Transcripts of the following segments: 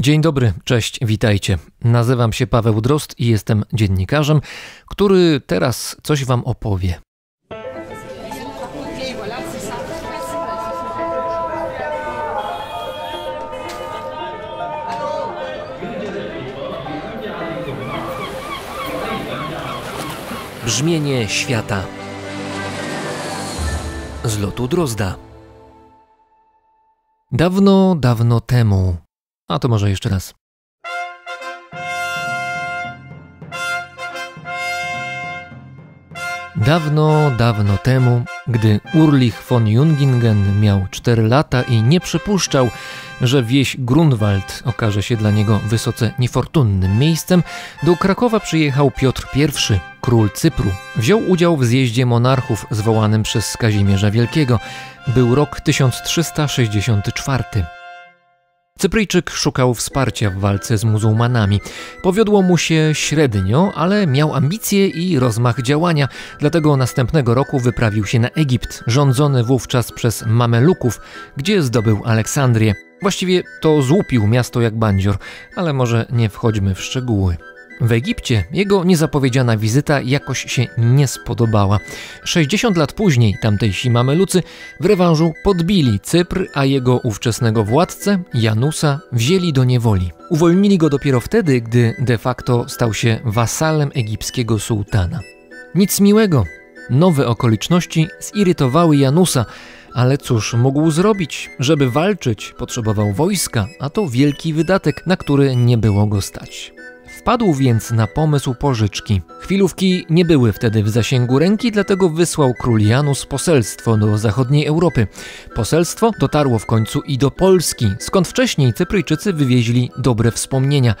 Dzień dobry, cześć, witajcie. Nazywam się Paweł Drost i jestem dziennikarzem, który teraz coś Wam opowie. Brzmienie świata z lotu Drozda. Dawno, dawno temu. A to może jeszcze raz. Dawno, dawno temu, gdy Urlich von Jungingen miał 4 lata i nie przypuszczał, że wieś Grunwald okaże się dla niego wysoce niefortunnym miejscem, do Krakowa przyjechał Piotr I, król Cypru. Wziął udział w zjeździe monarchów zwołanym przez Kazimierza Wielkiego. Był rok 1364. Cypryjczyk szukał wsparcia w walce z muzułmanami. Powiodło mu się średnio, ale miał ambicje i rozmach działania, dlatego następnego roku wyprawił się na Egipt, rządzony wówczas przez Mameluków, gdzie zdobył Aleksandrię. Właściwie to złupił miasto jak bandzior, ale może nie wchodźmy w szczegóły. W Egipcie jego niezapowiedziana wizyta jakoś się nie spodobała. 60 lat później tamtejsi mamelucy w rewanżu podbili Cypr, a jego ówczesnego władcę, Janusa, wzięli do niewoli. Uwolnili go dopiero wtedy, gdy de facto stał się wasalem egipskiego sułtana. Nic miłego. Nowe okoliczności zirytowały Janusa, ale cóż mógł zrobić? Żeby walczyć, potrzebował wojska, a to wielki wydatek, na który nie było go stać. Wpadł więc na pomysł pożyczki. Chwilówki nie były wtedy w zasięgu ręki, dlatego wysłał król Janus poselstwo do zachodniej Europy. Poselstwo dotarło w końcu i do Polski, skąd wcześniej Cypryjczycy wywieźli dobre wspomnienia.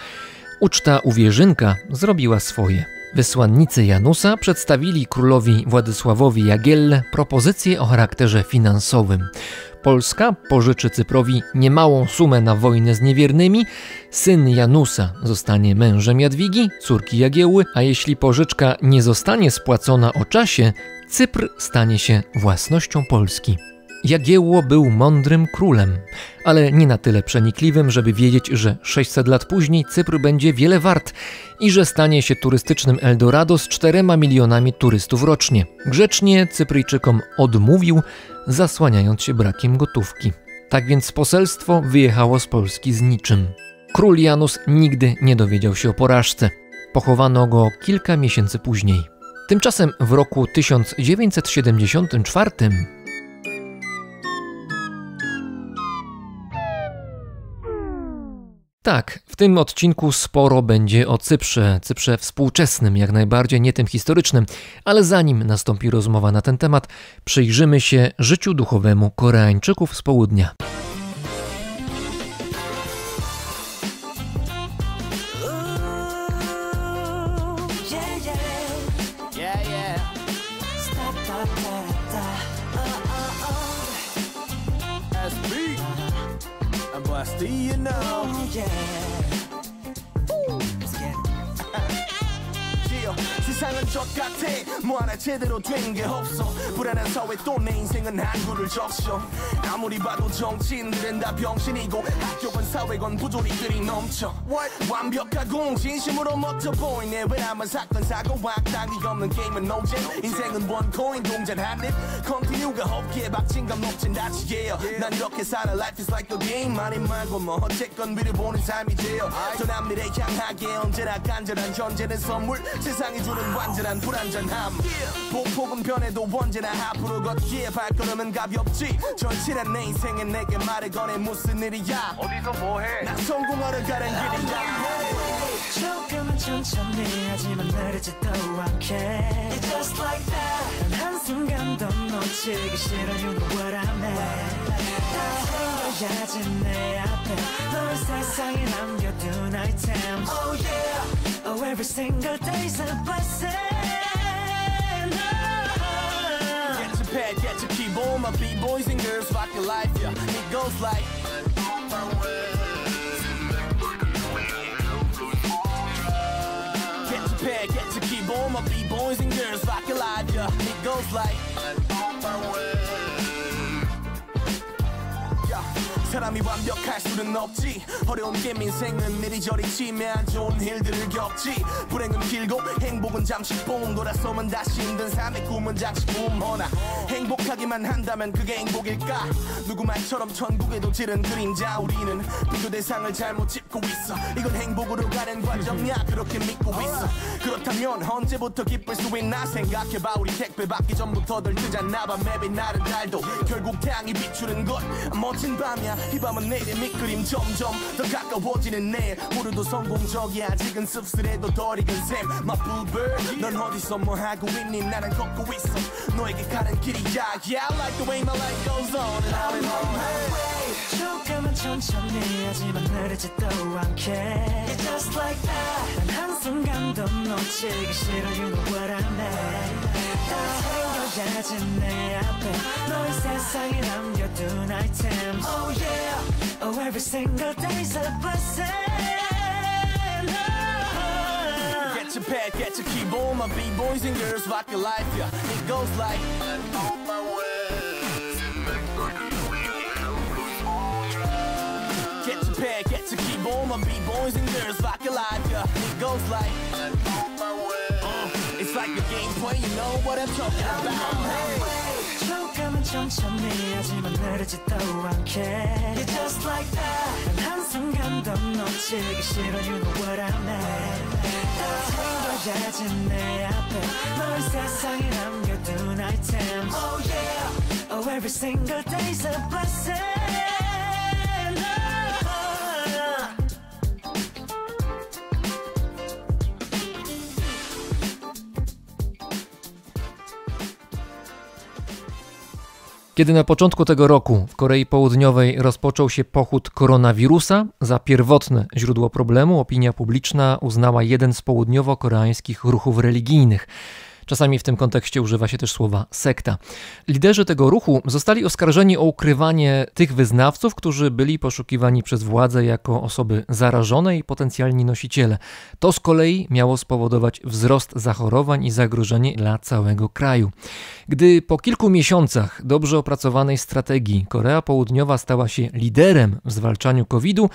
Uczta uwierzynka zrobiła swoje. Wysłannicy Janusa przedstawili królowi Władysławowi Jagielle propozycję o charakterze finansowym. Polska pożyczy Cyprowi niemałą sumę na wojnę z niewiernymi, syn Janusa zostanie mężem Jadwigi, córki Jagiełły, a jeśli pożyczka nie zostanie spłacona o czasie, Cypr stanie się własnością Polski. Jagiełło był mądrym królem, ale nie na tyle przenikliwym, żeby wiedzieć, że 600 lat później Cypr będzie wiele wart i że stanie się turystycznym Eldorado z 4 milionami turystów rocznie. Grzecznie Cypryjczykom odmówił, zasłaniając się brakiem gotówki. Tak więc poselstwo wyjechało z Polski z niczym. Król Janus nigdy nie dowiedział się o porażce. Pochowano go kilka miesięcy później. Tymczasem w roku 1974 Tak, w tym odcinku sporo będzie o Cyprze, Cyprze współczesnym, jak najbardziej, nie tym historycznym, ale zanim nastąpi rozmowa na ten temat, przyjrzymy się życiu duchowemu Koreańczyków z południa. 뭐 하나 제대로 된 게 없어. 불안한 사회 또 내 인생은 한구를 적셔. 아무리 봐도 정치인들은 다 병신이고 학교건 사회건 부조리들이 넘쳐. What? 완벽하고 진심으로 멋져 보이네. 왜냐면 사건 사고 확당이 없는 게임은 노잼 인생은 원코인 동전 한입 컨티뉴가 없기에 박진감 높진 다치게요. 난 이렇게 살아 life is like a game. 말이 말고 뭐 어쨌건 위를 보는 삶이지요. 저 남미래 향하게 언제나 간절한 현재는 선물. 세상이 주는 완전한 불안전함 보폭은 변해도 언제나 앞으로 걷기에 발걸음은 가볍지. 절실한 내 인생에 내게 말을 거네. 무슨 일이야? 어디서 뭐해? 난 성공하러 가는 길이야 조금은 천천히 하지만 느리지도 않게. It's just like that. 단 한순간도 놓치기 싫어. You know what I mean. 다 생겨야지 내 앞에. 널 세상에 남겨둔 아이템 Oh yeah. Oh every single day's a blessing prepared yet to keep all my b-boys and girls rocking life, yeah. It goes like... Get prepared pad, to keep keyboard, my b-boys and girls rocking life, yeah. It goes like... 사람이 완벽할 수는 없지. 어려운 게임 인생은 이리저리 치매 안 좋은 일들을 겪지. 불행은 길고 행복은 잠시 뽕. 돌아서면 다시 힘든 삶의 꿈은 작시품 허나 행복하기만 한다면 그게 행복일까? 누구 말처럼 천국에도 지른 그림자 우리는 비교 대상을 잘못 짚고 있어. 이건 행복으로 가는 과정이야. 그렇게 믿고 있어. 그렇다면 언제부터 기쁠 수 있나 생각해봐. 우리 택배 받기 전부터들 뜨잖아. 밤 맵이 나른 달도 결국 태양이 비추는 것. 멋진 밤이야 이 밤은 내일의 밑그림 점점 더 가까워지는 내일 모두도 성공적이야 아직은 씁쓸해도 덜 익은 셈 My bluebird 넌 어디서 뭐 하고 있니? 나는 걷고 있어. 너에게 가는 길이야. Yeah I like the way my life goes on and and on hey. 조금은 천천히 하지만 느리지도 않게. It's just like that 단 한순간도 놓치기 싫어. You know what I mean 다 챙겨야지 내 앞에 너의 세상에 남겨둔 아이템 Oh yeah Oh every single day's a blessing Oh. Get your pad, get your keyboard, my b-boys and girls rock your life, yeah. It goes like. Get your pad, get your keyboard, my b-boys and girls rock your life, yeah. It goes like. Uh, like a gameplay, you know what I'm talking about. 조금은 천천히 하지만 느리지도 않게 You're just like that 단 한순간도 놓치기 싫어 You know what I mean 다 챙겨야지 내 앞에 너의 세상에 남겨둔 아이템 Oh yeah Oh every single day's a blessing Kiedy na początku tego roku w Korei Południowej rozpoczął się pochód koronawirusa, za pierwotne źródło problemu opinia publiczna uznała jeden z południowo-koreańskich ruchów religijnych. Czasami w tym kontekście używa się też słowa sekta. Liderzy tego ruchu zostali oskarżeni o ukrywanie tych wyznawców, którzy byli poszukiwani przez władze jako osoby zarażone i potencjalni nosiciele. To z kolei miało spowodować wzrost zachorowań i zagrożenie dla całego kraju. Gdy po kilku miesiącach dobrze opracowanej strategii Korea Południowa stała się liderem w zwalczaniu COVID-u,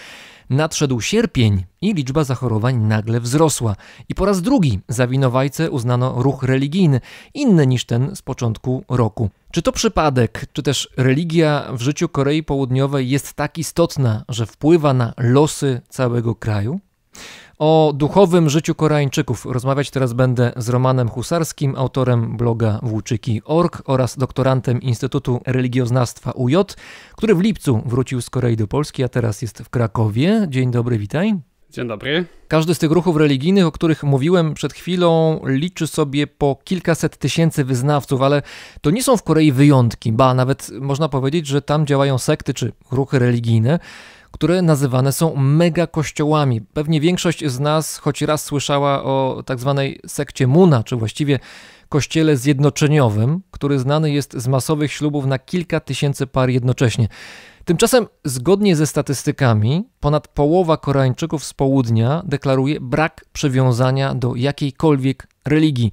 nadszedł sierpień i liczba zachorowań nagle wzrosła. I po raz drugi za winowajcę uznano ruch religijny, inny niż ten z początku roku. Czy to przypadek, czy też religia w życiu Korei Południowej jest tak istotna, że wpływa na losy całego kraju? O duchowym życiu Koreańczyków rozmawiać teraz będę z Romanem Husarskim, autorem bloga Włóczyki.org oraz doktorantem Instytutu Religioznawstwa UJ, który w lipcu wrócił z Korei do Polski, a teraz jest w Krakowie. Dzień dobry, witaj. Dzień dobry. Każdy z tych ruchów religijnych, o których mówiłem przed chwilą, liczy sobie po kilkaset tysięcy wyznawców, ale to nie są w Korei wyjątki, ba nawet można powiedzieć, że tam działają sekty czy ruchy religijne, które nazywane są mega kościołami. Pewnie większość z nas choć raz słyszała o tak zwanej sekcie Muna, czy właściwie kościele zjednoczeniowym, który znany jest z masowych ślubów na kilka tysięcy par jednocześnie. Tymczasem, zgodnie ze statystykami, ponad połowa Koreańczyków z południa deklaruje brak przywiązania do jakiejkolwiek religii.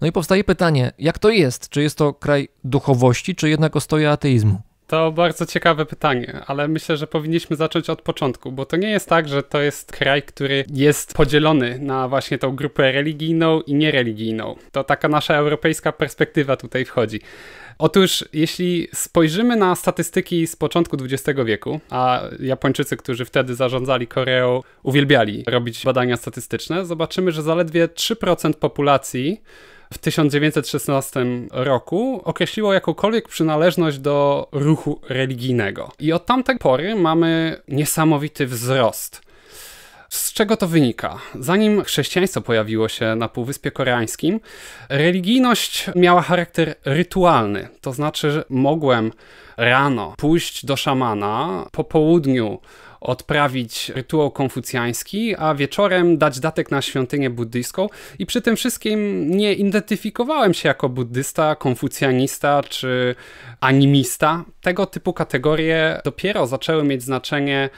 No i powstaje pytanie, jak to jest? Czy jest to kraj duchowości, czy jednak ostoja ateizmu? To bardzo ciekawe pytanie, ale myślę, że powinniśmy zacząć od początku, bo to nie jest tak, że to jest kraj, który jest podzielony na właśnie tą grupę religijną i niereligijną. To taka nasza europejska perspektywa tutaj wchodzi. Otóż, jeśli spojrzymy na statystyki z początku XX wieku, a Japończycy, którzy wtedy zarządzali Koreą, uwielbiali robić badania statystyczne, zobaczymy, że zaledwie 3% populacji w 1916 roku określiło jakąkolwiek przynależność do ruchu religijnego. I od tamtej pory mamy niesamowity wzrost. Z czego to wynika? Zanim chrześcijaństwo pojawiło się na Półwyspie Koreańskim, religijność miała charakter rytualny. To znaczy, że mogłem rano pójść do szamana, po południu odprawić rytuał konfucjański, a wieczorem dać datek na świątynię buddyjską i przy tym wszystkim nie identyfikowałem się jako buddysta, konfucjanista czy animista. Tego typu kategorie dopiero zaczęły mieć znaczenie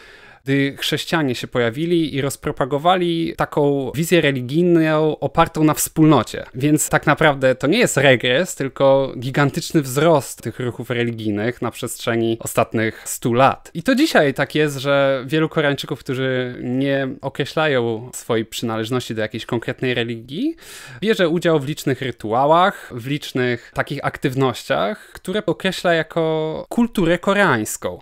gdy chrześcijanie się pojawili i rozpropagowali taką wizję religijną opartą na wspólnocie. Więc tak naprawdę to nie jest regres, tylko gigantyczny wzrost tych ruchów religijnych na przestrzeni ostatnich 100 lat. I to dzisiaj tak jest, że wielu Koreańczyków, którzy nie określają swojej przynależności do jakiejś konkretnej religii, bierze udział w licznych rytuałach, w licznych takich aktywnościach, które określa jako kulturę koreańską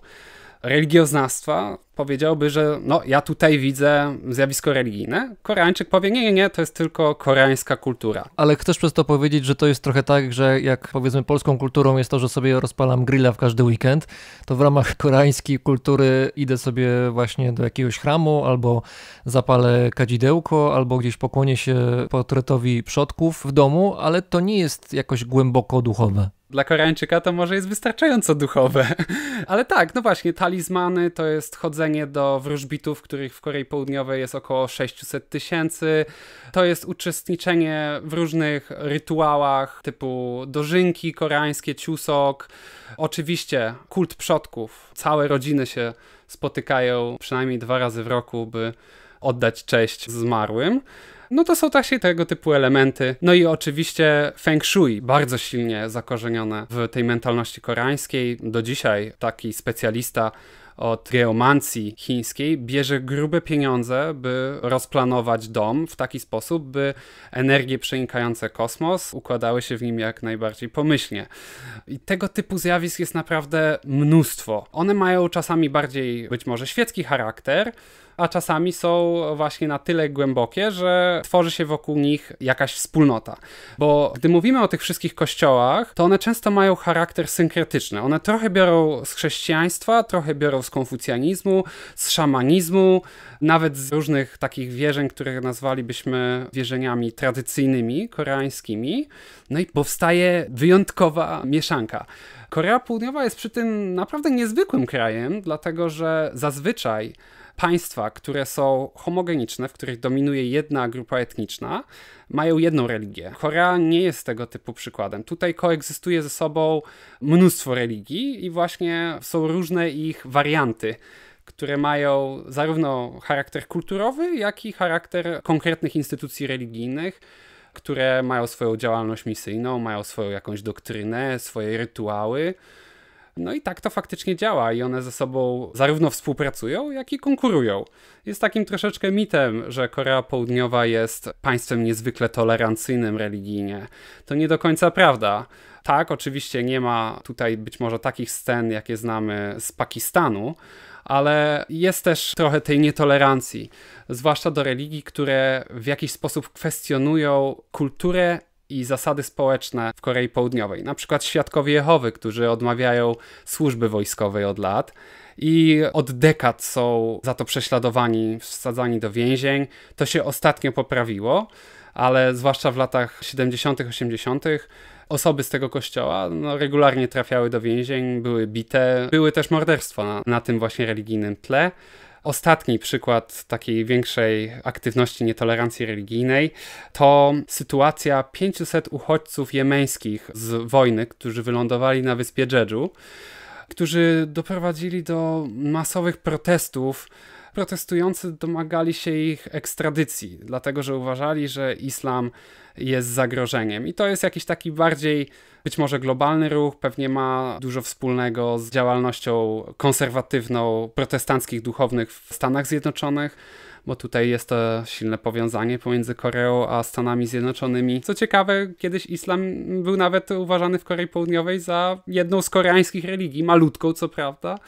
religioznawstwa powiedziałby, że no ja tutaj widzę zjawisko religijne. Koreańczyk powie, nie, nie, nie, to jest tylko koreańska kultura. Ale chcesz przez to powiedzieć, że to jest trochę tak, że jak powiedzmy polską kulturą jest to, że sobie rozpalam grilla w każdy weekend, to w ramach koreańskiej kultury idę sobie właśnie do jakiegoś chramu, albo zapalę kadzidełko, albo gdzieś pokłonię się portretowi przodków w domu, ale to nie jest jakoś głęboko duchowe dla Koreańczyka to może jest wystarczająco duchowe. Ale tak, no właśnie, talizmany to jest chodzenie do wróżbitów, których w Korei Południowej jest około 600 tysięcy. To jest uczestniczenie w różnych rytuałach typu dożynki koreańskie, ciusok. Oczywiście kult przodków. Całe rodziny się spotykają przynajmniej dwa razy w roku, by oddać cześć zmarłym. No to są właśnie tego typu elementy. No i oczywiście Feng Shui, bardzo silnie zakorzenione w tej mentalności koreańskiej. Do dzisiaj taki specjalista od geomancji chińskiej bierze grube pieniądze, by rozplanować dom w taki sposób, by energie przenikające kosmos układały się w nim jak najbardziej pomyślnie. I tego typu zjawisk jest naprawdę mnóstwo. One mają czasami bardziej być może świecki charakter, a czasami są właśnie na tyle głębokie, że tworzy się wokół nich jakaś wspólnota. Bo gdy mówimy o tych wszystkich kościołach, to one często mają charakter synkretyczny. One trochę biorą z chrześcijaństwa, trochę biorą z konfucjanizmu, z szamanizmu, nawet z różnych takich wierzeń, które nazwalibyśmy wierzeniami tradycyjnymi, koreańskimi. No i powstaje wyjątkowa mieszanka. Korea Południowa jest przy tym naprawdę niezwykłym krajem, dlatego że zazwyczaj państwa, które są homogeniczne, w których dominuje jedna grupa etniczna, mają jedną religię. Korea nie jest tego typu przykładem. Tutaj koegzystuje ze sobą mnóstwo religii i właśnie są różne ich warianty które mają zarówno charakter kulturowy, jak i charakter konkretnych instytucji religijnych, które mają swoją działalność misyjną, mają swoją jakąś doktrynę, swoje rytuały. No i tak to faktycznie działa i one ze sobą zarówno współpracują, jak i konkurują. Jest takim troszeczkę mitem, że Korea Południowa jest państwem niezwykle tolerancyjnym religijnie. To nie do końca prawda. Tak, oczywiście nie ma tutaj być może takich scen, jakie znamy z Pakistanu, ale jest też trochę tej nietolerancji, zwłaszcza do religii, które w jakiś sposób kwestionują kulturę i zasady społeczne w Korei Południowej. Na przykład świadkowie Jehowy, którzy odmawiają służby wojskowej od lat i od dekad są za to prześladowani, wsadzani do więzień. To się ostatnio poprawiło, ale zwłaszcza w latach 70., 80., osoby z tego kościoła no, regularnie trafiały do więzień, były bite, były też morderstwa na, na tym właśnie religijnym tle. Ostatni przykład takiej większej aktywności nietolerancji religijnej to sytuacja 500 uchodźców jemeńskich z wojny, którzy wylądowali na wyspie Jeju, którzy doprowadzili do masowych protestów protestujący domagali się ich ekstradycji, dlatego że uważali, że islam jest zagrożeniem. I to jest jakiś taki bardziej być może globalny ruch, pewnie ma dużo wspólnego z działalnością konserwatywną protestanckich duchownych w Stanach Zjednoczonych bo tutaj jest to silne powiązanie pomiędzy Koreą a Stanami Zjednoczonymi. Co ciekawe, kiedyś islam był nawet uważany w Korei Południowej za jedną z koreańskich religii, malutką co prawda,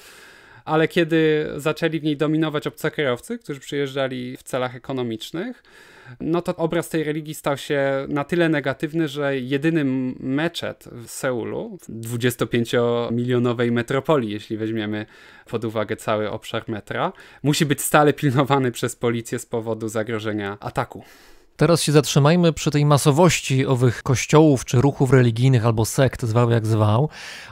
ale kiedy zaczęli w niej dominować obcokrajowcy, którzy przyjeżdżali w celach ekonomicznych, no to obraz tej religii stał się na tyle negatywny, że jedyny meczet w Seulu, 25-milionowej metropolii, jeśli weźmiemy pod uwagę cały obszar metra, musi być stale pilnowany przez policję z powodu zagrożenia ataku. Teraz się zatrzymajmy przy tej masowości owych kościołów czy ruchów religijnych albo sekt, zwał jak zwał.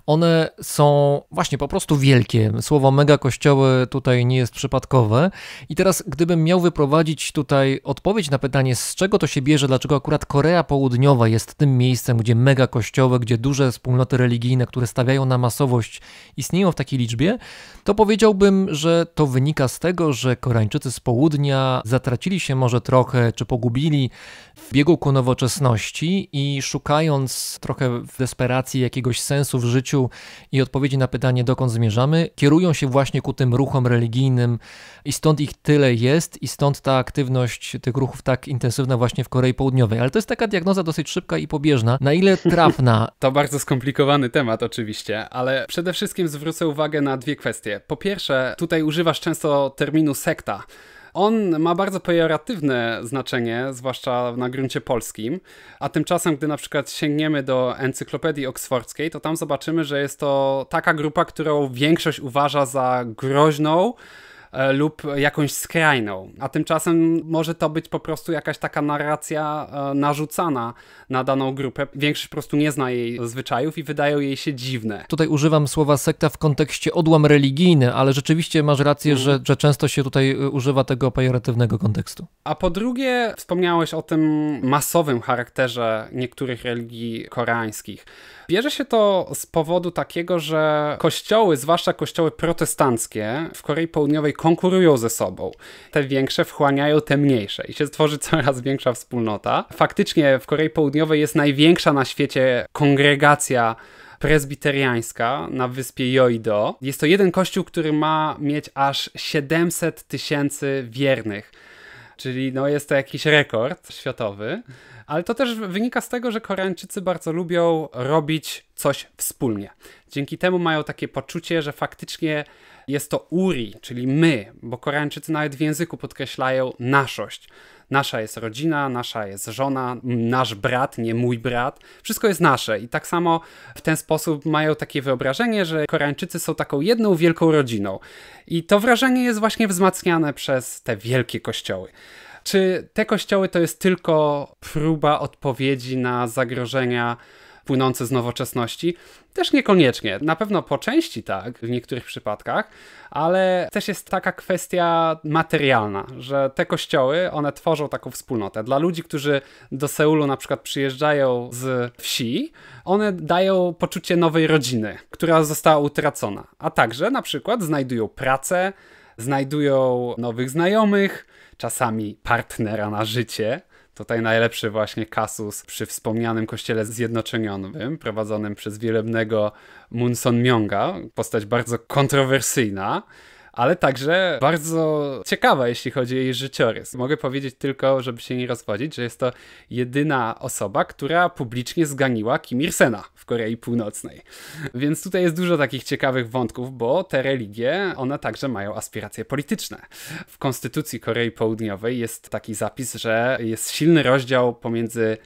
One są właśnie po prostu wielkie. Słowo mega kościoły tutaj nie jest przypadkowe. I teraz, gdybym miał wyprowadzić tutaj odpowiedź na pytanie, z czego to się bierze, dlaczego akurat Korea Południowa jest tym miejscem, gdzie mega kościoły, gdzie duże wspólnoty religijne, które stawiają na masowość, istnieją w takiej liczbie, to powiedziałbym, że to wynika z tego, że Koreańczycy z południa zatracili się może trochę, czy pogubili w biegu ku nowoczesności i szukając trochę w desperacji jakiegoś sensu w życiu i odpowiedzi na pytanie, dokąd zmierzamy, kierują się właśnie ku tym ruchom religijnym i stąd ich tyle jest i stąd ta aktywność tych ruchów tak intensywna właśnie w Korei Południowej. Ale to jest taka diagnoza dosyć szybka i pobieżna. Na ile trafna? To bardzo skomplikowany temat oczywiście, ale przede wszystkim zwrócę uwagę na dwie kwestie. Po pierwsze, tutaj używasz często terminu sekta. On ma bardzo pejoratywne znaczenie, zwłaszcza na gruncie polskim, a tymczasem, gdy na przykład sięgniemy do encyklopedii oksfordzkiej, to tam zobaczymy, że jest to taka grupa, którą większość uważa za groźną, lub jakąś skrajną. A tymczasem może to być po prostu jakaś taka narracja e, narzucana na daną grupę. Większość po prostu nie zna jej zwyczajów i wydają jej się dziwne. Tutaj używam słowa sekta w kontekście odłam religijny, ale rzeczywiście masz rację, mm. że, że często się tutaj e, używa tego pejoratywnego kontekstu. A po drugie, wspomniałeś o tym masowym charakterze niektórych religii koreańskich. Bierze się to z powodu takiego, że kościoły, zwłaszcza kościoły protestanckie w Korei Południowej konkurują ze sobą. Te większe wchłaniają te mniejsze i się tworzy coraz większa wspólnota. Faktycznie w Korei Południowej jest największa na świecie kongregacja prezbiteriańska na wyspie Joido. Jest to jeden kościół, który ma mieć aż 700 tysięcy wiernych. Czyli no jest to jakiś rekord światowy. Ale to też wynika z tego, że Koreańczycy bardzo lubią robić coś wspólnie. Dzięki temu mają takie poczucie, że faktycznie jest to uri, czyli my, bo Koreańczycy nawet w języku podkreślają naszość. Nasza jest rodzina, nasza jest żona, nasz brat, nie mój brat. Wszystko jest nasze i tak samo w ten sposób mają takie wyobrażenie, że Koreańczycy są taką jedną wielką rodziną. I to wrażenie jest właśnie wzmacniane przez te wielkie kościoły. Czy te kościoły to jest tylko próba odpowiedzi na zagrożenia płynące z nowoczesności? Też niekoniecznie. Na pewno po części tak, w niektórych przypadkach, ale też jest taka kwestia materialna, że te kościoły, one tworzą taką wspólnotę. Dla ludzi, którzy do Seulu na przykład przyjeżdżają z wsi, one dają poczucie nowej rodziny, która została utracona. A także na przykład znajdują pracę, znajdują nowych znajomych, czasami partnera na życie. Tutaj najlepszy właśnie kasus przy wspomnianym kościele zjednoczonym, prowadzonym przez wielebnego Munson Myonga, postać bardzo kontrowersyjna, ale także bardzo ciekawa, jeśli chodzi o jej życiorys. Mogę powiedzieć tylko, żeby się nie rozwodzić, że jest to jedyna osoba, która publicznie zganiła Kim Il-sena w Korei Północnej. Więc tutaj jest dużo takich ciekawych wątków, bo te religie, one także mają aspiracje polityczne. W konstytucji Korei Południowej jest taki zapis, że jest silny rozdział pomiędzy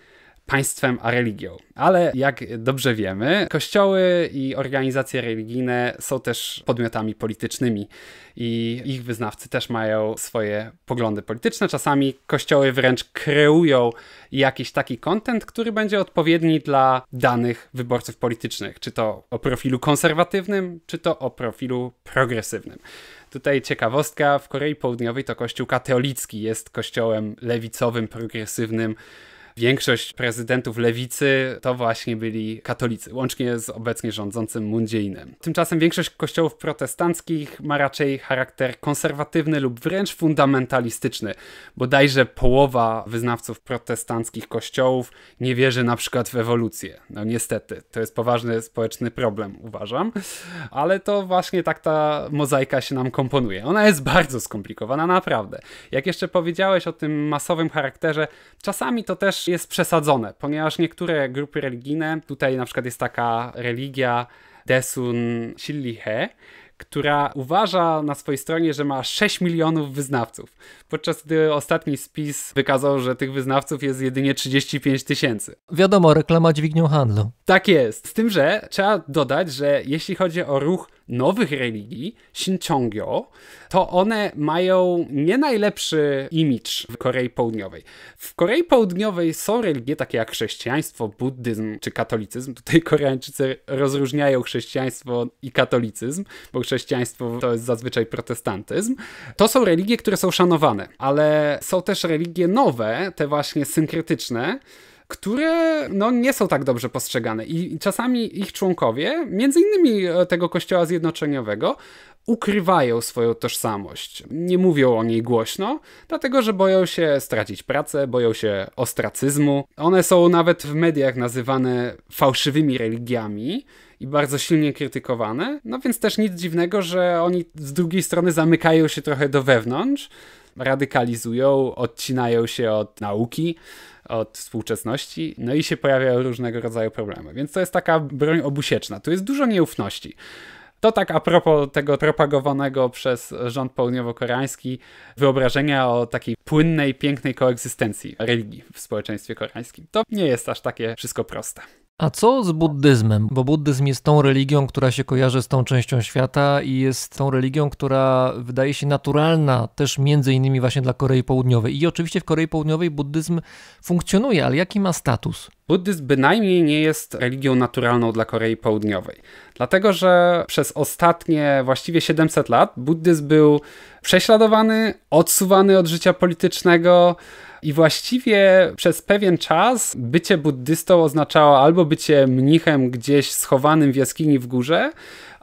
państwem a religią. Ale jak dobrze wiemy, kościoły i organizacje religijne są też podmiotami politycznymi i ich wyznawcy też mają swoje poglądy polityczne. Czasami kościoły wręcz kreują jakiś taki kontent, który będzie odpowiedni dla danych wyborców politycznych, czy to o profilu konserwatywnym, czy to o profilu progresywnym. Tutaj ciekawostka, w Korei Południowej to kościół katolicki jest kościołem lewicowym, progresywnym, większość prezydentów lewicy to właśnie byli katolicy, łącznie z obecnie rządzącym Mundzieinem. Tymczasem większość kościołów protestanckich ma raczej charakter konserwatywny lub wręcz fundamentalistyczny. Bodajże połowa wyznawców protestanckich kościołów nie wierzy na przykład w ewolucję. No niestety, to jest poważny społeczny problem, uważam. Ale to właśnie tak ta mozaika się nam komponuje. Ona jest bardzo skomplikowana, naprawdę. Jak jeszcze powiedziałeś o tym masowym charakterze, czasami to też jest przesadzone, ponieważ niektóre grupy religijne, tutaj na przykład jest taka religia Desun Shillihe, która uważa na swojej stronie, że ma 6 milionów wyznawców, podczas gdy ostatni spis wykazał, że tych wyznawców jest jedynie 35 tysięcy. Wiadomo, reklama dźwignią handlu. Tak jest. Z tym, że trzeba dodać, że jeśli chodzi o ruch nowych religii, Shincheongyo, to one mają nie najlepszy imidż w Korei Południowej. W Korei Południowej są religie takie jak chrześcijaństwo, buddyzm czy katolicyzm. Tutaj Koreańczycy rozróżniają chrześcijaństwo i katolicyzm, bo chrześcijaństwo to jest zazwyczaj protestantyzm. To są religie, które są szanowane, ale są też religie nowe, te właśnie synkretyczne, które no, nie są tak dobrze postrzegane. I czasami ich członkowie, między innymi e, tego kościoła zjednoczeniowego, ukrywają swoją tożsamość. Nie mówią o niej głośno, dlatego że boją się stracić pracę, boją się ostracyzmu. One są nawet w mediach nazywane fałszywymi religiami i bardzo silnie krytykowane. No więc też nic dziwnego, że oni z drugiej strony zamykają się trochę do wewnątrz, radykalizują, odcinają się od nauki od współczesności, no i się pojawiają różnego rodzaju problemy. Więc to jest taka broń obusieczna. Tu jest dużo nieufności. To tak a propos tego propagowanego przez rząd południowo-koreański wyobrażenia o takiej płynnej, pięknej koegzystencji religii w społeczeństwie koreańskim. To nie jest aż takie wszystko proste. A co z buddyzmem? Bo buddyzm jest tą religią, która się kojarzy z tą częścią świata i jest tą religią, która wydaje się naturalna też między innymi właśnie dla Korei Południowej. I oczywiście w Korei Południowej buddyzm funkcjonuje, ale jaki ma status? Buddyzm bynajmniej nie jest religią naturalną dla Korei Południowej. Dlatego, że przez ostatnie właściwie 700 lat buddyzm był prześladowany, odsuwany od życia politycznego, i właściwie przez pewien czas bycie buddystą oznaczało albo bycie mnichem gdzieś schowanym w jaskini w górze,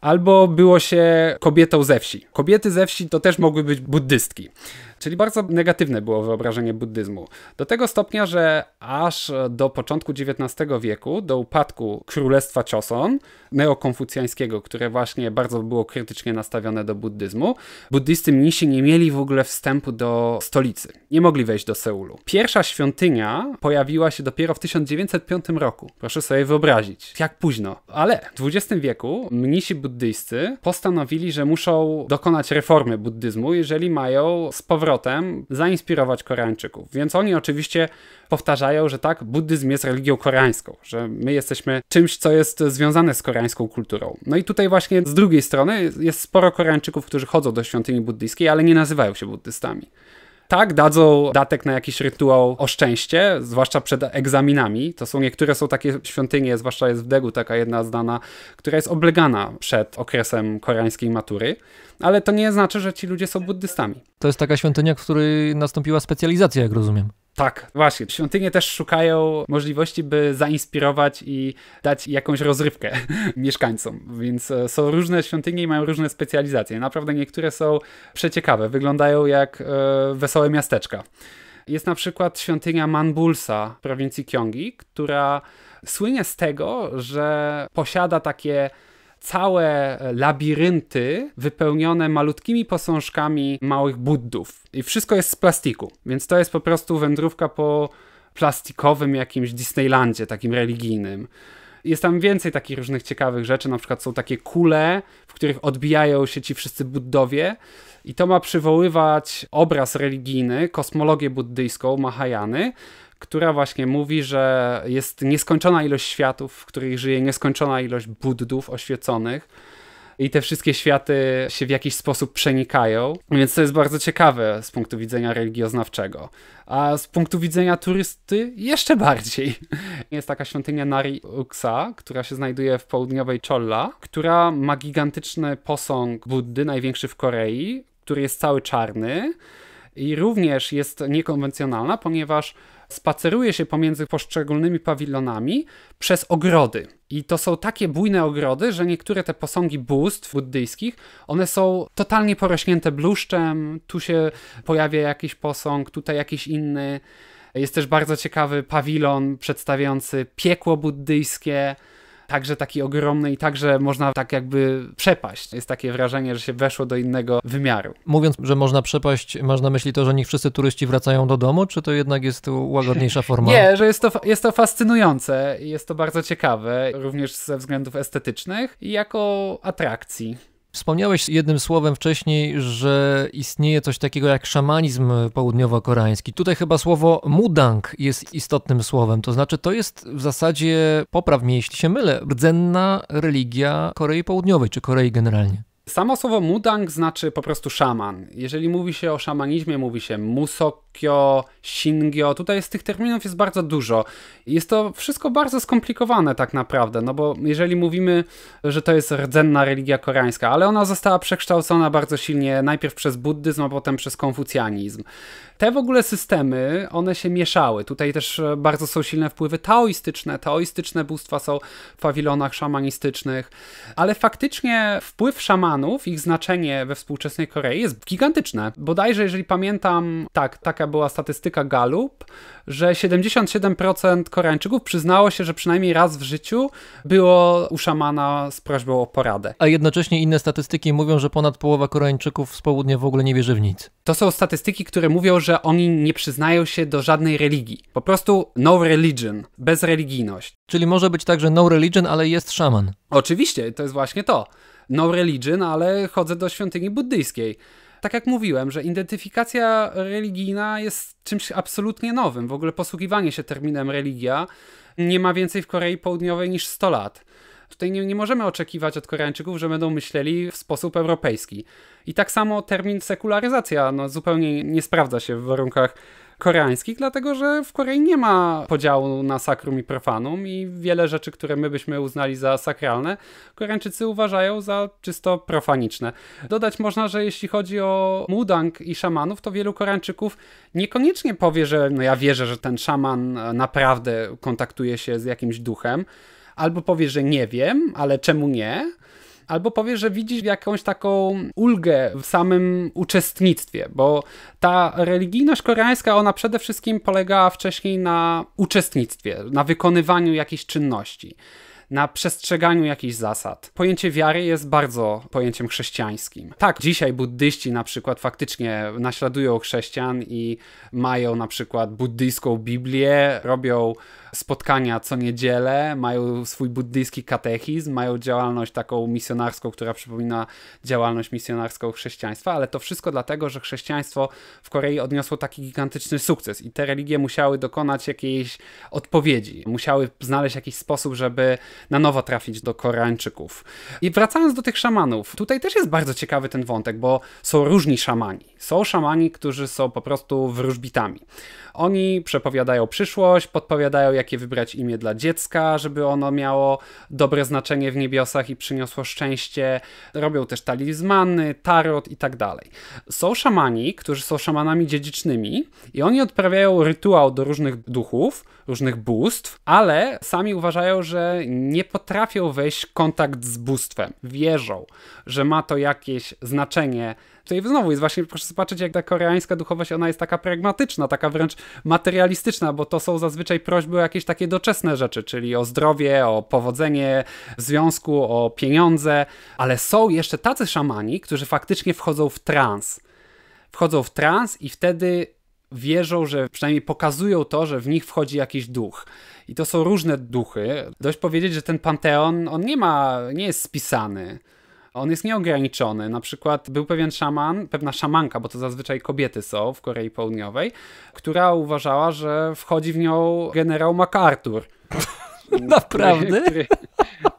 albo było się kobietą ze wsi. Kobiety ze wsi to też mogły być buddystki. Czyli bardzo negatywne było wyobrażenie buddyzmu. Do tego stopnia, że aż do początku XIX wieku, do upadku Królestwa Choson, neokonfucjańskiego, które właśnie bardzo było krytycznie nastawione do buddyzmu, buddysty mnisi nie mieli w ogóle wstępu do stolicy. Nie mogli wejść do Seulu. Pierwsza świątynia pojawiła się dopiero w 1905 roku. Proszę sobie wyobrazić, jak późno. Ale w XX wieku mnisi buddyjscy postanowili, że muszą dokonać reformy buddyzmu, jeżeli mają z powrotem zainspirować Koreańczyków. Więc oni oczywiście powtarzają, że tak, buddyzm jest religią koreańską, że my jesteśmy czymś, co jest związane z koreańską kulturą. No i tutaj właśnie z drugiej strony jest sporo Koreańczyków, którzy chodzą do świątyni buddyjskiej, ale nie nazywają się buddystami tak, dadzą datek na jakiś rytuał o szczęście, zwłaszcza przed egzaminami. To są niektóre są takie świątynie, zwłaszcza jest w Degu taka jedna znana, która jest oblegana przed okresem koreańskiej matury, ale to nie znaczy, że ci ludzie są buddystami. To jest taka świątynia, w której nastąpiła specjalizacja, jak rozumiem. Tak, właśnie. Świątynie też szukają możliwości, by zainspirować i dać jakąś rozrywkę mieszkańcom. Więc e, są różne świątynie i mają różne specjalizacje. Naprawdę niektóre są przeciekawe. Wyglądają jak e, wesołe miasteczka. Jest na przykład świątynia Manbulsa w prowincji Gyeonggi, która słynie z tego, że posiada takie całe labirynty wypełnione malutkimi posążkami małych buddów. I wszystko jest z plastiku, więc to jest po prostu wędrówka po plastikowym jakimś Disneylandzie, takim religijnym. Jest tam więcej takich różnych ciekawych rzeczy, na przykład są takie kule, w których odbijają się ci wszyscy buddowie i to ma przywoływać obraz religijny, kosmologię buddyjską, Mahajany, która właśnie mówi, że jest nieskończona ilość światów, w których żyje nieskończona ilość buddów oświeconych i te wszystkie światy się w jakiś sposób przenikają, więc to jest bardzo ciekawe z punktu widzenia religioznawczego. A z punktu widzenia turysty jeszcze bardziej. Jest taka świątynia Nari Uksa, która się znajduje w południowej Cholla, która ma gigantyczny posąg Buddy, największy w Korei, który jest cały czarny i również jest niekonwencjonalna, ponieważ spaceruje się pomiędzy poszczególnymi pawilonami przez ogrody. I to są takie bujne ogrody, że niektóre te posągi bóstw buddyjskich, one są totalnie porośnięte bluszczem. Tu się pojawia jakiś posąg, tutaj jakiś inny. Jest też bardzo ciekawy pawilon przedstawiający piekło buddyjskie także taki ogromny i także można tak jakby przepaść. Jest takie wrażenie, że się weszło do innego wymiaru. Mówiąc, że można przepaść, masz na myśli to, że niech wszyscy turyści wracają do domu, czy to jednak jest łagodniejsza forma? Nie, że jest to, jest to fascynujące i jest to bardzo ciekawe, również ze względów estetycznych i jako atrakcji. Wspomniałeś jednym słowem wcześniej, że istnieje coś takiego jak szamanizm południowo-koreański. Tutaj chyba słowo mudang jest istotnym słowem, to znaczy to jest w zasadzie, popraw mnie jeśli się mylę, rdzenna religia Korei Południowej, czy Korei generalnie. Samo słowo mudang znaczy po prostu szaman. Jeżeli mówi się o szamanizmie, mówi się musokyo, shingyo. Tutaj z tych terminów jest bardzo dużo. Jest to wszystko bardzo skomplikowane tak naprawdę, no bo jeżeli mówimy, że to jest rdzenna religia koreańska, ale ona została przekształcona bardzo silnie najpierw przez buddyzm, a potem przez konfucjanizm. Te w ogóle systemy, one się mieszały. Tutaj też bardzo są silne wpływy taoistyczne. Taoistyczne bóstwa są w pawilonach szamanistycznych, ale faktycznie wpływ szamanów, ich znaczenie we współczesnej Korei jest gigantyczne. Bodajże, jeżeli pamiętam, tak, taka była statystyka Gallup, że 77% Koreańczyków przyznało się, że przynajmniej raz w życiu było u szamana z prośbą o poradę. A jednocześnie inne statystyki mówią, że ponad połowa Koreańczyków z południa w ogóle nie wierzy w nic. To są statystyki, które mówią, że oni nie przyznają się do żadnej religii. Po prostu no religion, bezreligijność. Czyli może być tak, że no religion, ale jest szaman. Oczywiście, to jest właśnie to. No religion, ale chodzę do świątyni buddyjskiej tak jak mówiłem, że identyfikacja religijna jest czymś absolutnie nowym. W ogóle posługiwanie się terminem religia nie ma więcej w Korei Południowej niż 100 lat. Tutaj nie, nie możemy oczekiwać od Koreańczyków, że będą myśleli w sposób europejski. I tak samo termin sekularyzacja no, zupełnie nie sprawdza się w warunkach koreańskich, dlatego że w Korei nie ma podziału na sakrum i profanum i wiele rzeczy, które my byśmy uznali za sakralne, Koreańczycy uważają za czysto profaniczne. Dodać można, że jeśli chodzi o mudang i szamanów, to wielu Koreańczyków niekoniecznie powie, że no ja wierzę, że ten szaman naprawdę kontaktuje się z jakimś duchem, albo powie, że nie wiem, ale czemu nie? albo powie, że widzisz jakąś taką ulgę w samym uczestnictwie, bo ta religijność koreańska, ona przede wszystkim polegała wcześniej na uczestnictwie, na wykonywaniu jakichś czynności na przestrzeganiu jakichś zasad. Pojęcie wiary jest bardzo pojęciem chrześcijańskim. Tak, dzisiaj buddyści na przykład faktycznie naśladują chrześcijan i mają na przykład buddyjską Biblię, robią spotkania co niedzielę, mają swój buddyjski katechizm, mają działalność taką misjonarską, która przypomina działalność misjonarską chrześcijaństwa, ale to wszystko dlatego, że chrześcijaństwo w Korei odniosło taki gigantyczny sukces i te religie musiały dokonać jakiejś odpowiedzi, musiały znaleźć jakiś sposób, żeby na nowo trafić do Koreańczyków. I wracając do tych szamanów, tutaj też jest bardzo ciekawy ten wątek, bo są różni szamani. Są szamani, którzy są po prostu wróżbitami. Oni przepowiadają przyszłość, podpowiadają, jakie wybrać imię dla dziecka, żeby ono miało dobre znaczenie w niebiosach i przyniosło szczęście. Robią też talizmany, tarot i tak dalej. Są szamani, którzy są szamanami dziedzicznymi i oni odprawiają rytuał do różnych duchów, różnych bóstw, ale sami uważają, że nie potrafią wejść w kontakt z bóstwem. Wierzą, że ma to jakieś znaczenie Tutaj znowu jest właśnie, proszę zobaczyć, jak ta koreańska duchowość, ona jest taka pragmatyczna, taka wręcz materialistyczna, bo to są zazwyczaj prośby o jakieś takie doczesne rzeczy, czyli o zdrowie, o powodzenie związku, o pieniądze, ale są jeszcze tacy szamani, którzy faktycznie wchodzą w trans. Wchodzą w trans i wtedy wierzą, że przynajmniej pokazują to, że w nich wchodzi jakiś duch. I to są różne duchy. Dość powiedzieć, że ten panteon, on nie ma, nie jest spisany. On jest nieograniczony. Na przykład był pewien szaman, pewna szamanka, bo to zazwyczaj kobiety są w Korei Południowej, która uważała, że wchodzi w nią generał MacArthur. Naprawdę? Który,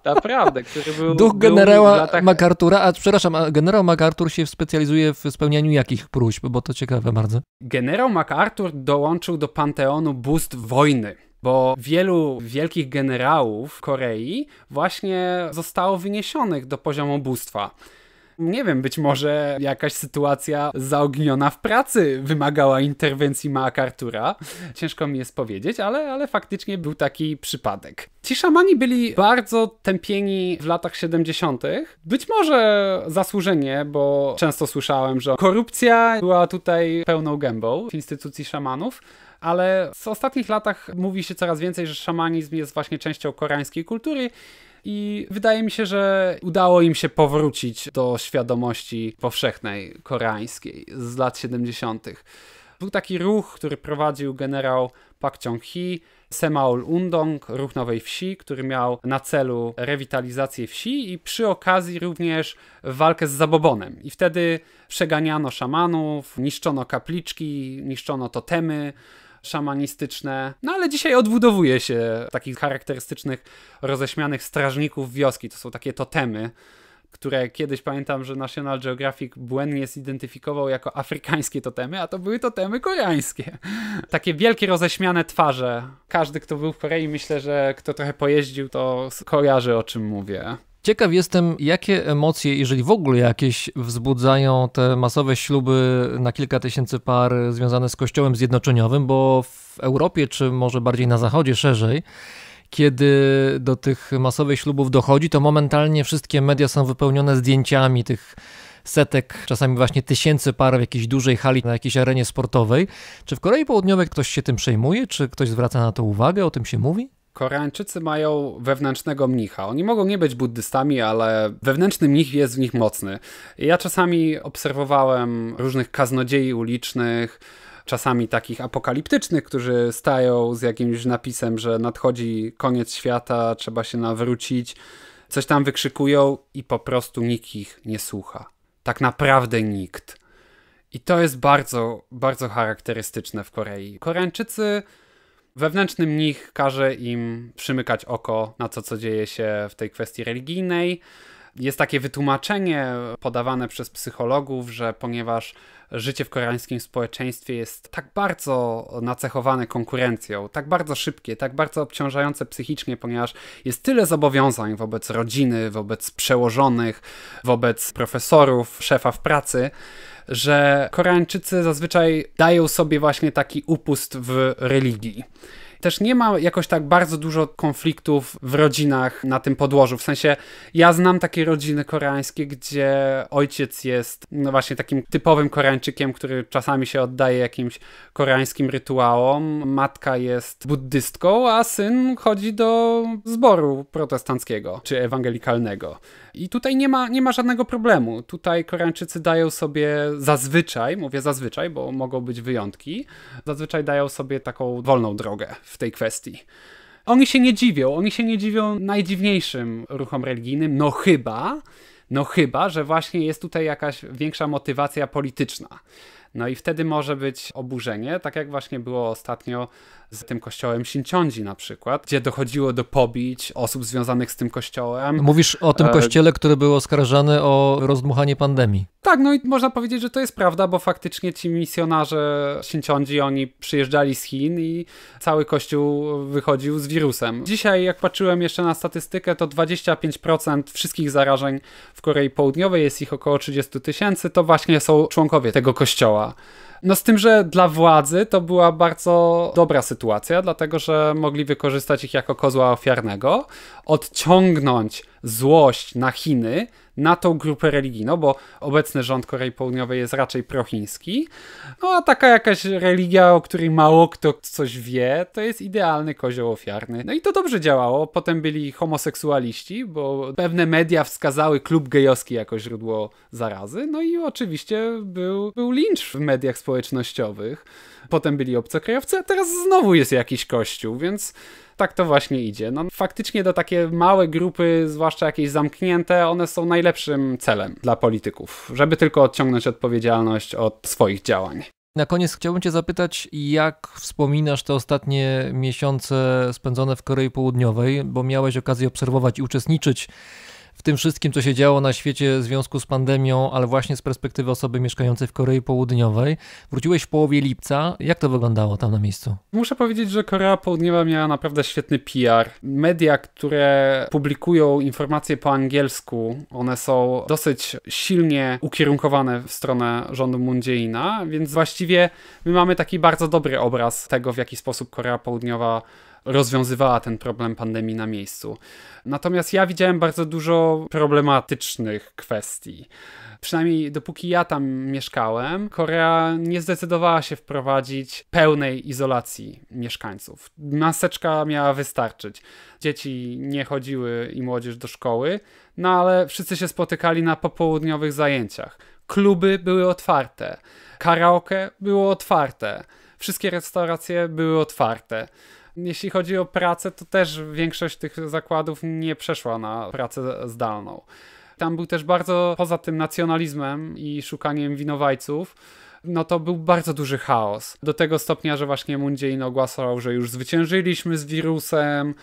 naprawdę, który był. Duch generała latach... MacArthura, a przepraszam, a generał MacArthur się specjalizuje w spełnianiu jakich próśb, bo to ciekawe bardzo. Generał MacArthur dołączył do panteonu bóstw wojny bo wielu wielkich generałów Korei właśnie zostało wyniesionych do poziomu bóstwa. Nie wiem, być może jakaś sytuacja zaogniona w pracy wymagała interwencji MacArthura. Ciężko mi jest powiedzieć, ale, ale faktycznie był taki przypadek. Ci szamani byli bardzo tępieni w latach 70. Być może zasłużenie, bo często słyszałem, że korupcja była tutaj pełną gębą w instytucji szamanów ale w ostatnich latach mówi się coraz więcej, że szamanizm jest właśnie częścią koreańskiej kultury i wydaje mi się, że udało im się powrócić do świadomości powszechnej koreańskiej z lat 70. Był taki ruch, który prowadził generał Pak Chung-hee, Semaul Undong, ruch Nowej Wsi, który miał na celu rewitalizację wsi i przy okazji również walkę z zabobonem. I wtedy przeganiano szamanów, niszczono kapliczki, niszczono totemy szamanistyczne. No ale dzisiaj odbudowuje się takich charakterystycznych, roześmianych strażników wioski. To są takie totemy które kiedyś pamiętam, że National Geographic błędnie zidentyfikował jako afrykańskie totemy, a to były totemy koreańskie. Takie wielkie roześmiane twarze. Każdy, kto był w Korei, myślę, że kto trochę pojeździł, to kojarzy o czym mówię. Ciekaw jestem, jakie emocje, jeżeli w ogóle jakieś, wzbudzają te masowe śluby na kilka tysięcy par związane z Kościołem Zjednoczeniowym, bo w Europie, czy może bardziej na Zachodzie szerzej, kiedy do tych masowych ślubów dochodzi, to momentalnie wszystkie media są wypełnione zdjęciami tych setek, czasami właśnie tysięcy par w jakiejś dużej hali, na jakiejś arenie sportowej. Czy w Korei Południowej ktoś się tym przejmuje? Czy ktoś zwraca na to uwagę? O tym się mówi? Koreańczycy mają wewnętrznego mnicha. Oni mogą nie być buddystami, ale wewnętrzny mnich jest w nich mocny. Ja czasami obserwowałem różnych kaznodziei ulicznych, czasami takich apokaliptycznych, którzy stają z jakimś napisem, że nadchodzi koniec świata, trzeba się nawrócić, coś tam wykrzykują i po prostu nikt ich nie słucha. Tak naprawdę nikt. I to jest bardzo, bardzo charakterystyczne w Korei. Koreańczycy wewnętrzny mnich każe im przymykać oko na to, co dzieje się w tej kwestii religijnej. Jest takie wytłumaczenie podawane przez psychologów, że ponieważ życie w koreańskim społeczeństwie jest tak bardzo nacechowane konkurencją, tak bardzo szybkie, tak bardzo obciążające psychicznie, ponieważ jest tyle zobowiązań wobec rodziny, wobec przełożonych, wobec profesorów, szefa w pracy, że Koreańczycy zazwyczaj dają sobie właśnie taki upust w religii też nie ma jakoś tak bardzo dużo konfliktów w rodzinach na tym podłożu. W sensie, ja znam takie rodziny koreańskie, gdzie ojciec jest no właśnie takim typowym Koreańczykiem, który czasami się oddaje jakimś koreańskim rytuałom. Matka jest buddystką, a syn chodzi do zboru protestanckiego czy ewangelikalnego. I tutaj nie ma, nie ma żadnego problemu. Tutaj Koreańczycy dają sobie zazwyczaj, mówię zazwyczaj, bo mogą być wyjątki, zazwyczaj dają sobie taką wolną drogę w tej kwestii. Oni się nie dziwią, oni się nie dziwią najdziwniejszym ruchom religijnym, no chyba, no chyba, że właśnie jest tutaj jakaś większa motywacja polityczna. No i wtedy może być oburzenie, tak jak właśnie było ostatnio z tym kościołem Sincionzi na przykład, gdzie dochodziło do pobić osób związanych z tym kościołem. Mówisz o tym e, kościele, który był oskarżany o rozdmuchanie pandemii. Tak, no i można powiedzieć, że to jest prawda, bo faktycznie ci misjonarze Sincionzi, oni przyjeżdżali z Chin i cały kościół wychodził z wirusem. Dzisiaj, jak patrzyłem jeszcze na statystykę, to 25% wszystkich zarażeń w Korei Południowej, jest ich około 30 tysięcy, to właśnie są członkowie tego kościoła. は No z tym, że dla władzy to była bardzo dobra sytuacja, dlatego że mogli wykorzystać ich jako kozła ofiarnego, odciągnąć złość na Chiny, na tą grupę religijną, bo obecny rząd Korei Południowej jest raczej prochiński. No a taka jakaś religia, o której mało kto coś wie, to jest idealny kozioł ofiarny. No i to dobrze działało. Potem byli homoseksualiści, bo pewne media wskazały klub gejowski jako źródło zarazy. No i oczywiście był, był lincz w mediach społecznościowych. Potem byli obcokrajowcy, a teraz znowu jest jakiś kościół, więc tak to właśnie idzie. No, faktycznie to takie małe grupy, zwłaszcza jakieś zamknięte, one są najlepszym celem dla polityków, żeby tylko odciągnąć odpowiedzialność od swoich działań. Na koniec chciałbym Cię zapytać, jak wspominasz te ostatnie miesiące spędzone w Korei Południowej, bo miałeś okazję obserwować i uczestniczyć w tym wszystkim, co się działo na świecie w związku z pandemią, ale właśnie z perspektywy osoby mieszkającej w Korei Południowej. Wróciłeś w połowie lipca. Jak to wyglądało tam na miejscu? Muszę powiedzieć, że Korea Południowa miała naprawdę świetny PR. Media, które publikują informacje po angielsku, one są dosyć silnie ukierunkowane w stronę rządu Moon Jae-ina, więc właściwie my mamy taki bardzo dobry obraz tego, w jaki sposób Korea Południowa rozwiązywała ten problem pandemii na miejscu. Natomiast ja widziałem bardzo dużo problematycznych kwestii. Przynajmniej dopóki ja tam mieszkałem, Korea nie zdecydowała się wprowadzić pełnej izolacji mieszkańców. Maseczka miała wystarczyć. Dzieci nie chodziły i młodzież do szkoły, no ale wszyscy się spotykali na popołudniowych zajęciach. kluby były otwarte, karaoke było otwarte, wszystkie restauracje były otwarte. Jeśli chodzi o pracę, to też większość tych zakładów nie przeszła na pracę zdalną. Tam był też bardzo, poza tym nacjonalizmem i szukaniem winowajców, no to był bardzo duży chaos. Do tego stopnia, że właśnie Jae-in ogłaszał, że już zwyciężyliśmy z wirusem.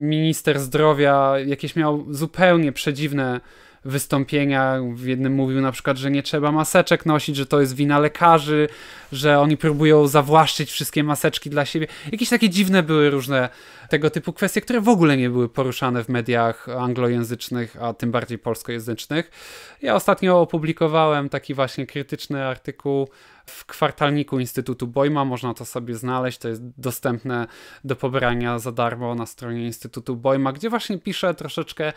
Minister zdrowia jakieś miał zupełnie przedziwne wystąpienia. W jednym mówił na przykład, że nie trzeba maseczek nosić, że to jest wina lekarzy, że oni próbują zawłaszczyć wszystkie maseczki dla siebie. Jakieś takie dziwne były różne tego typu kwestie, które w ogóle nie były poruszane w mediach anglojęzycznych, a tym bardziej polskojęzycznych. Ja ostatnio opublikowałem taki właśnie krytyczny artykuł w kwartalniku Instytutu Bojma. Można to sobie znaleźć. To jest dostępne do pobrania za darmo na stronie Instytutu Bojma, gdzie właśnie piszę troszeczkę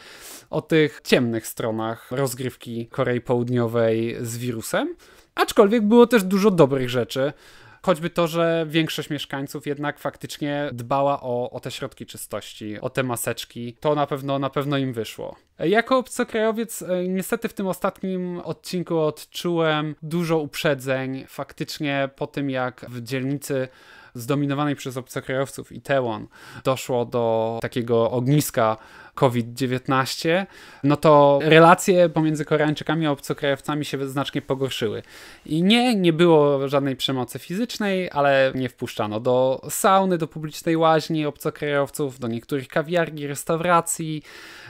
o tych ciemnych stronach rozgrywki Korei Południowej z wirusem. Aczkolwiek było też dużo dobrych rzeczy. Choćby to, że większość mieszkańców jednak faktycznie dbała o, o te środki czystości, o te maseczki, to na pewno, na pewno im wyszło. Jako obcokrajowiec, e, niestety w tym ostatnim odcinku odczułem dużo uprzedzeń. Faktycznie po tym, jak w dzielnicy zdominowanej przez obcokrajowców Itaewon doszło do takiego ogniska COVID-19, no to relacje pomiędzy Koreańczykami a obcokrajowcami się znacznie pogorszyły. I nie, nie było żadnej przemocy fizycznej, ale nie wpuszczano do sauny, do publicznej łaźni obcokrajowców, do niektórych kawiarni, restauracji.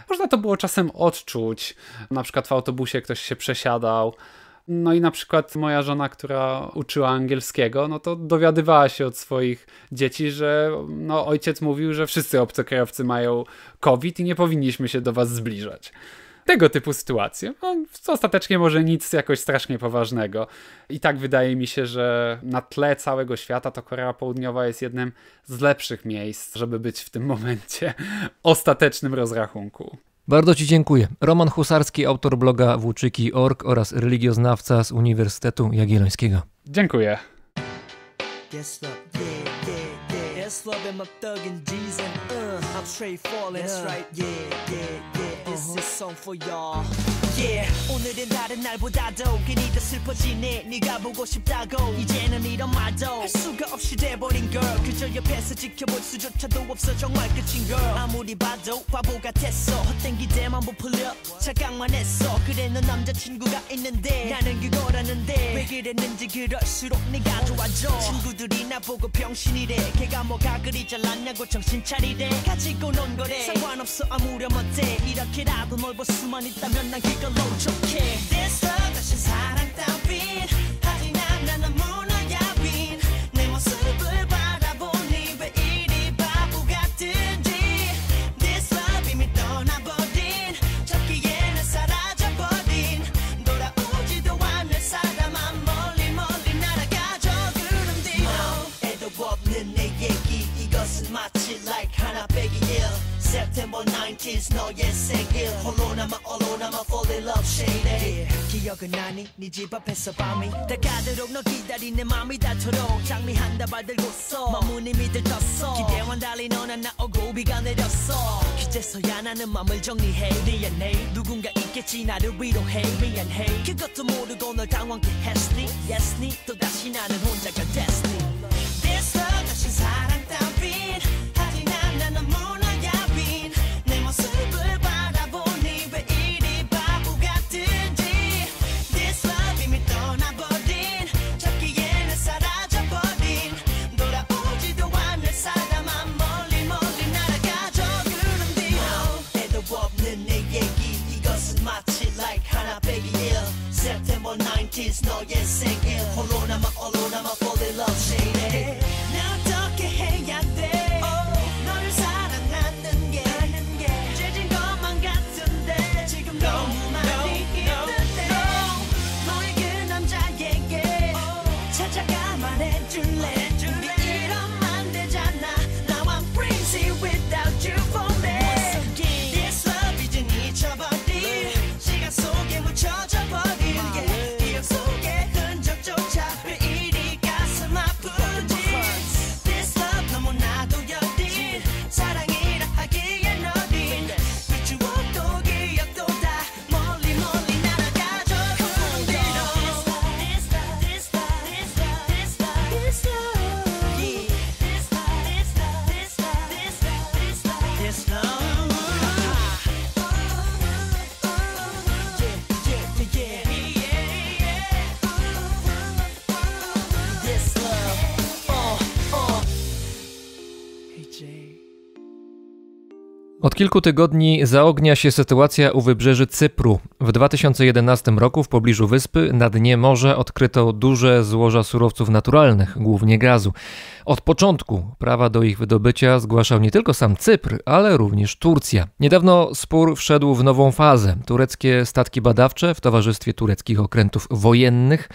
Można to było czasem odczuć. Na przykład w autobusie ktoś się przesiadał. No i na przykład moja żona, która uczyła angielskiego, no to dowiadywała się od swoich dzieci, że no, ojciec mówił, że wszyscy obcokrajowcy mają COVID i nie powinniśmy się do was zbliżać. Tego typu sytuacje. No, ostatecznie może nic jakoś strasznie poważnego. I tak wydaje mi się, że na tle całego świata to Korea Południowa jest jednym z lepszych miejsc, żeby być w tym momencie ostatecznym rozrachunku. Bardzo Ci dziękuję. Roman Husarski, autor bloga włóczyki.org oraz religioznawca z Uniwersytetu Jagiellońskiego. Dziękuję. Love, a thug and G's and uh, I'm straight falling. That's right, yeah, yeah, yeah. This is song for y'all. Yeah, 오늘은 다른 날보다도 괜히 더 슬퍼지네. 네가 보고 싶다고 이제는 이런 말도 할 수가 없이 돼버린 girl. 그저 옆에서 지켜볼 수조차도 없어. 정말 끝인 girl. 아무리 봐도 바보 같았어. 헛된 기대만 부풀려 착각만 했어. 그래 넌 남자친구가 있는데 나는 그거라는데 왜 그랬는지 그럴수록 네가 좋아져. 친구들이 나보고 병신이래. 걔가 뭐가 그리 잘났냐고 정신 차리래. 가지고 논 거래. 상관없어 아무렴 어때? 이렇게라도 널볼 수만 있다면 난 찾기에 마치 like 하나 빼기 1 September 90s 너의 세계 남아 홀로 남아 fall in love shady 기억은 나니? 네 집 앞에서 밤이 다가도록 너 기다리는 맘이 닿도록 장미 한 다발 들고서 마음은 이미 들떴어. 기대와는 달리 너는 나오고 비가 내렸어. 이제서야 나는 맘을 정리해. 미안해 누군가 있겠지 나를 위로해. 미안해. 그것도 모르고 널 당황케 했니? Yes 니? 또다시 나는 혼자가 됐니 kilku tygodni zaognia się sytuacja u wybrzeży Cypru. W 2011 roku w pobliżu wyspy na dnie morza odkryto duże złoża surowców naturalnych, głównie gazu. Od początku prawa do ich wydobycia zgłaszał nie tylko sam Cypr, ale również Turcja. Niedawno spór wszedł w nową fazę. Tureckie statki badawcze w towarzystwie tureckich okrętów wojennych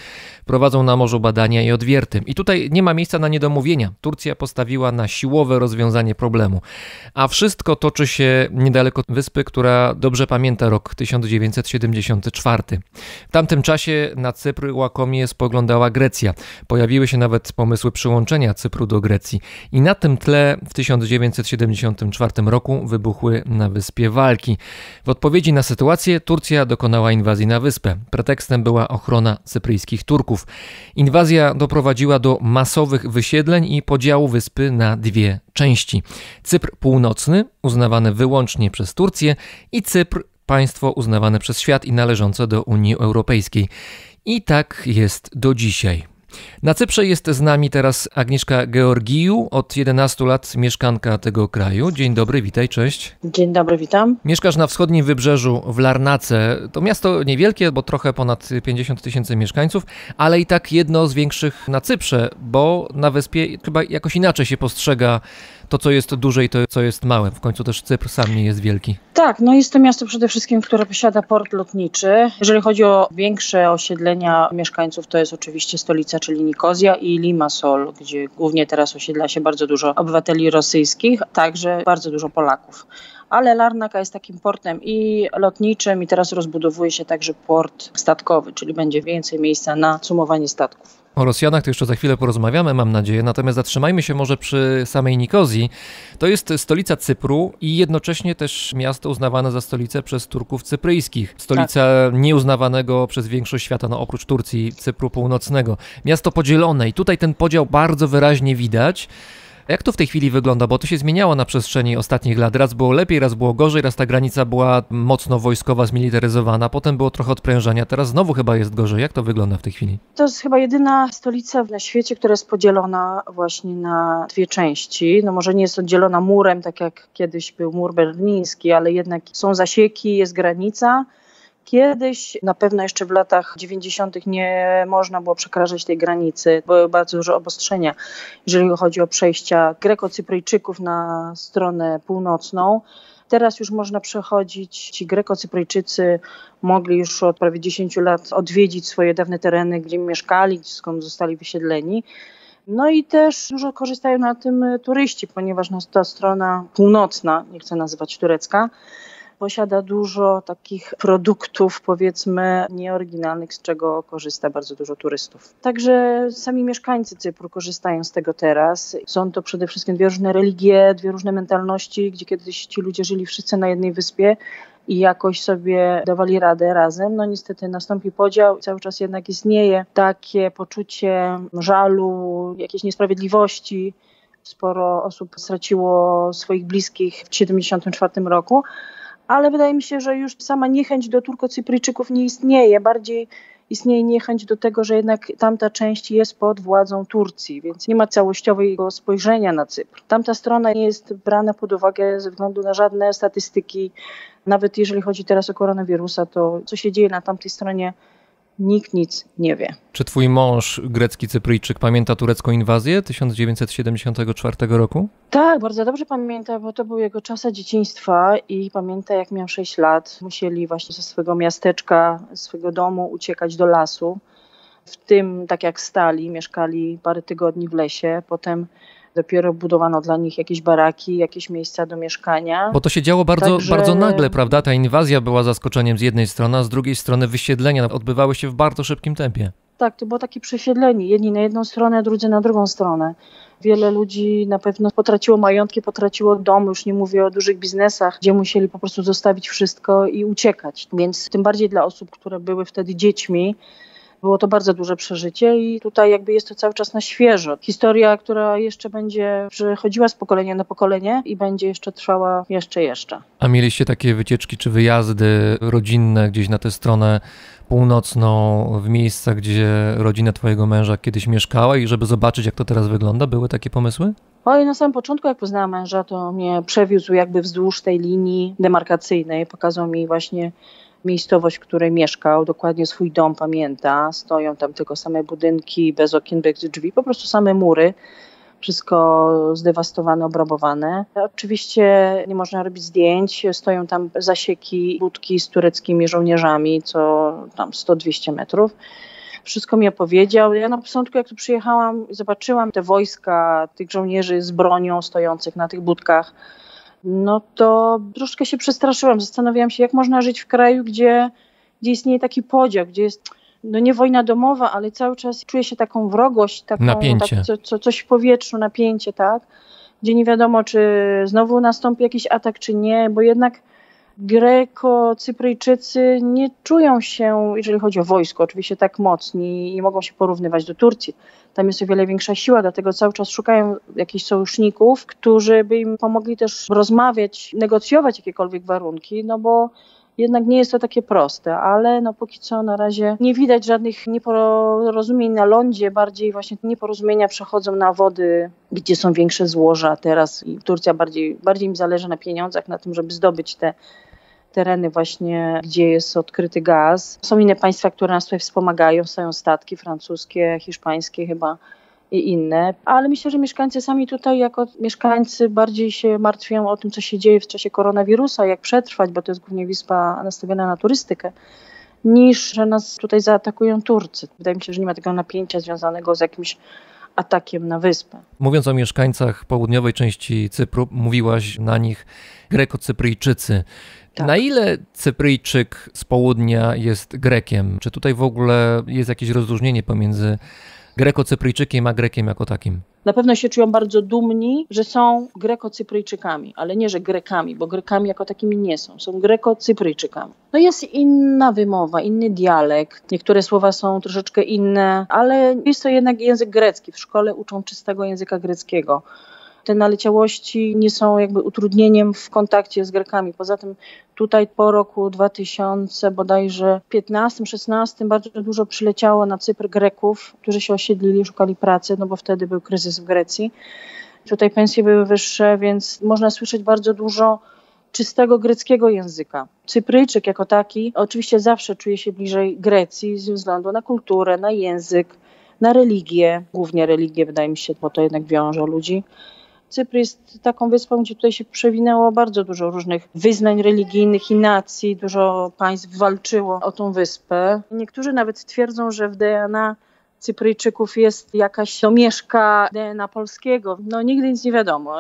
prowadzą na morzu badania i odwierty. I tutaj nie ma miejsca na niedomówienia. Turcja postawiła na siłowe rozwiązanie problemu. A wszystko toczy się niedaleko wyspy, która dobrze pamięta rok 1974. W tamtym czasie na Cypr łakomie spoglądała Grecja. Pojawiły się nawet pomysły przyłączenia Cypru do Grecji. I na tym tle w 1974 roku wybuchły na wyspie walki. W odpowiedzi na sytuację Turcja dokonała inwazji na wyspę. Pretekstem była ochrona cypryjskich Turków. Inwazja doprowadziła do masowych wysiedleń i podziału wyspy na dwie części. Cypr Północny, uznawany wyłącznie przez Turcję, i Cypr, państwo uznawane przez świat i należące do Unii Europejskiej. I tak jest do dzisiaj. Na Cyprze jest z nami teraz Agnieszka Georgiju, od 11 lat mieszkanka tego kraju. Dzień dobry, witaj, cześć. Dzień dobry, witam. Mieszkasz na wschodnim wybrzeżu w Larnace. To miasto niewielkie, bo trochę ponad 50 tysięcy mieszkańców, ale i tak jedno z większych na Cyprze, bo na wyspie chyba jakoś inaczej się postrzega to, co jest duże i to, co jest małe. W końcu też Cypr sam nie jest wielki. Tak, no jest to miasto przede wszystkim, które posiada port lotniczy. Jeżeli chodzi o większe osiedlenia mieszkańców, to jest oczywiście stolica, czyli Nikozja i Limassol, gdzie głównie teraz osiedla się bardzo dużo obywateli rosyjskich, także bardzo dużo Polaków ale Larnaka jest takim portem i lotniczym i teraz rozbudowuje się także port statkowy, czyli będzie więcej miejsca na sumowanie statków. O Rosjanach to jeszcze za chwilę porozmawiamy, mam nadzieję. Natomiast zatrzymajmy się może przy samej Nikozji. To jest stolica Cypru i jednocześnie też miasto uznawane za stolicę przez Turków cypryjskich. Stolica tak. nieuznawanego przez większość świata, no oprócz Turcji, Cypru Północnego. Miasto podzielone i tutaj ten podział bardzo wyraźnie widać. Jak to w tej chwili wygląda? Bo to się zmieniało na przestrzeni ostatnich lat. Raz było lepiej, raz było gorzej, raz ta granica była mocno wojskowa, zmilitaryzowana, potem było trochę odprężania, teraz znowu chyba jest gorzej. Jak to wygląda w tej chwili? To jest chyba jedyna stolica na świecie, która jest podzielona właśnie na dwie części. No może nie jest oddzielona murem, tak jak kiedyś był mur berliński, ale jednak są zasieki, jest granica. Kiedyś, na pewno jeszcze w latach 90., nie można było przekraczać tej granicy. Były bardzo duże obostrzenia, jeżeli chodzi o przejścia Greko-Cypryjczyków na stronę północną. Teraz już można przechodzić. Ci Greko-Cypryjczycy mogli już od prawie 10 lat odwiedzić swoje dawne tereny, gdzie mieszkali, skąd zostali wysiedleni. No i też dużo korzystają na tym turyści, ponieważ ta strona północna, nie chcę nazywać turecka, posiada dużo takich produktów, powiedzmy, nieoryginalnych, z czego korzysta bardzo dużo turystów. Także sami mieszkańcy Cypru korzystają z tego teraz. Są to przede wszystkim dwie różne religie, dwie różne mentalności, gdzie kiedyś ci ludzie żyli wszyscy na jednej wyspie i jakoś sobie dawali radę razem. No niestety nastąpi podział, cały czas jednak istnieje takie poczucie żalu, jakiejś niesprawiedliwości. Sporo osób straciło swoich bliskich w 1974 roku, ale wydaje mi się, że już sama niechęć do Turko-Cypryjczyków nie istnieje. Bardziej istnieje niechęć do tego, że jednak tamta część jest pod władzą Turcji, więc nie ma całościowego spojrzenia na Cypr. Tamta strona nie jest brana pod uwagę ze względu na żadne statystyki. Nawet jeżeli chodzi teraz o koronawirusa, to co się dzieje na tamtej stronie nikt nic nie wie. Czy twój mąż, grecki Cypryjczyk, pamięta turecką inwazję 1974 roku? Tak, bardzo dobrze pamięta, bo to był jego czas dzieciństwa i pamięta jak miał 6 lat. Musieli właśnie ze swojego miasteczka, swojego domu uciekać do lasu. W tym, tak jak stali, mieszkali parę tygodni w lesie, potem Dopiero budowano dla nich jakieś baraki, jakieś miejsca do mieszkania. Bo to się działo bardzo, Także... bardzo nagle, prawda? Ta inwazja była zaskoczeniem z jednej strony, a z drugiej strony wysiedlenia odbywały się w bardzo szybkim tempie. Tak, to było takie przesiedlenie. Jedni na jedną stronę, drudzy na drugą stronę. Wiele ludzi na pewno potraciło majątki, potraciło dom, już nie mówię o dużych biznesach, gdzie musieli po prostu zostawić wszystko i uciekać. Więc tym bardziej dla osób, które były wtedy dziećmi, Było to bardzo duże przeżycie i tutaj jakby jest to cały czas na świeżo. Historia, która jeszcze będzie przechodziła z pokolenia na pokolenie i będzie jeszcze trwała jeszcze, jeszcze. A mieliście takie wycieczki czy wyjazdy rodzinne gdzieś na tę stronę północną, w miejsca, gdzie rodzina twojego męża kiedyś mieszkała i żeby zobaczyć, jak to teraz wygląda? Były takie pomysły? Oj, na samym początku, jak poznałam męża, to mnie przewiózł jakby wzdłuż tej linii demarkacyjnej. Pokazał mi właśnie miejscowość, w której mieszkał, dokładnie swój dom pamięta. Stoją tam tylko same budynki, bez okien, bez drzwi, po prostu same mury. Wszystko zdewastowane, obrabowane. Oczywiście nie można robić zdjęć. Stoją tam zasieki, budki z tureckimi żołnierzami, co tam 100-200 metrów wszystko mi opowiedział. Ja na początku, jak tu przyjechałam, zobaczyłam te wojska tych żołnierzy z bronią stojących na tych budkach no to troszkę się przestraszyłam. Zastanawiałam się, jak można żyć w kraju, gdzie, gdzie istnieje taki podział, gdzie jest no nie wojna domowa, ale cały czas czuje się taką wrogość, taką, napięcie. Tak, co, co, coś w powietrzu, napięcie, tak? Gdzie nie wiadomo, czy znowu nastąpi jakiś atak, czy nie, bo jednak Greko-Cypryjczycy nie czują się, jeżeli chodzi o wojsko, oczywiście tak mocni i mogą się porównywać do Turcji. Tam jest o wiele większa siła, dlatego cały czas szukają jakichś sojuszników, którzy by im pomogli też rozmawiać, negocjować jakiekolwiek warunki, no bo jednak nie jest to takie proste, ale no póki co na razie nie widać żadnych nieporozumień na lądzie, bardziej właśnie nieporozumienia przechodzą na wody, gdzie są większe złoża teraz i Turcja bardziej, bardziej im zależy na pieniądzach, na tym, żeby zdobyć te tereny właśnie, gdzie jest odkryty gaz. Są inne państwa, które nas tutaj wspomagają, są statki francuskie, hiszpańskie chyba i inne, ale myślę, że mieszkańcy sami tutaj jako mieszkańcy bardziej się martwią o tym, co się dzieje w czasie koronawirusa, jak przetrwać, bo to jest głównie wyspa nastawiona na turystykę, niż że nas tutaj zaatakują Turcy. Wydaje mi się, że nie ma tego napięcia związanego z jakimś atakiem na wyspę. Mówiąc o mieszkańcach południowej części Cypru, mówiłaś na nich Greko-Cypryjczycy. Tak. Na ile Cypryjczyk z południa jest Grekiem? Czy tutaj w ogóle jest jakieś rozróżnienie pomiędzy Greko-Cypryjczykiem a Grekiem jako takim? Na pewno się czują bardzo dumni, że są Greko-Cypryjczykami, ale nie, że Grekami, bo Grekami jako takimi nie są. Są Greko-Cypryjczykami. No jest inna wymowa, inny dialekt. Niektóre słowa są troszeczkę inne, ale jest to jednak język grecki. W szkole uczą czystego języka greckiego te naleciałości nie są jakby utrudnieniem w kontakcie z Grekami. Poza tym tutaj po roku 2000 bodajże 15-16 bardzo dużo przyleciało na Cypr Greków, którzy się osiedlili, szukali pracy, no bo wtedy był kryzys w Grecji. Tutaj pensje były wyższe, więc można słyszeć bardzo dużo czystego greckiego języka. Cypryjczyk jako taki oczywiście zawsze czuje się bliżej Grecji ze względu na kulturę, na język, na religię, głównie religię wydaje mi się, bo to jednak wiąże ludzi. Cypr jest taką wyspą, gdzie tutaj się przewinęło bardzo dużo różnych wyznań religijnych i nacji, dużo państw walczyło o tą wyspę. Niektórzy nawet twierdzą, że w DNA Cypryjczyków jest jakaś domieszka DNA polskiego. No nigdy nic nie wiadomo.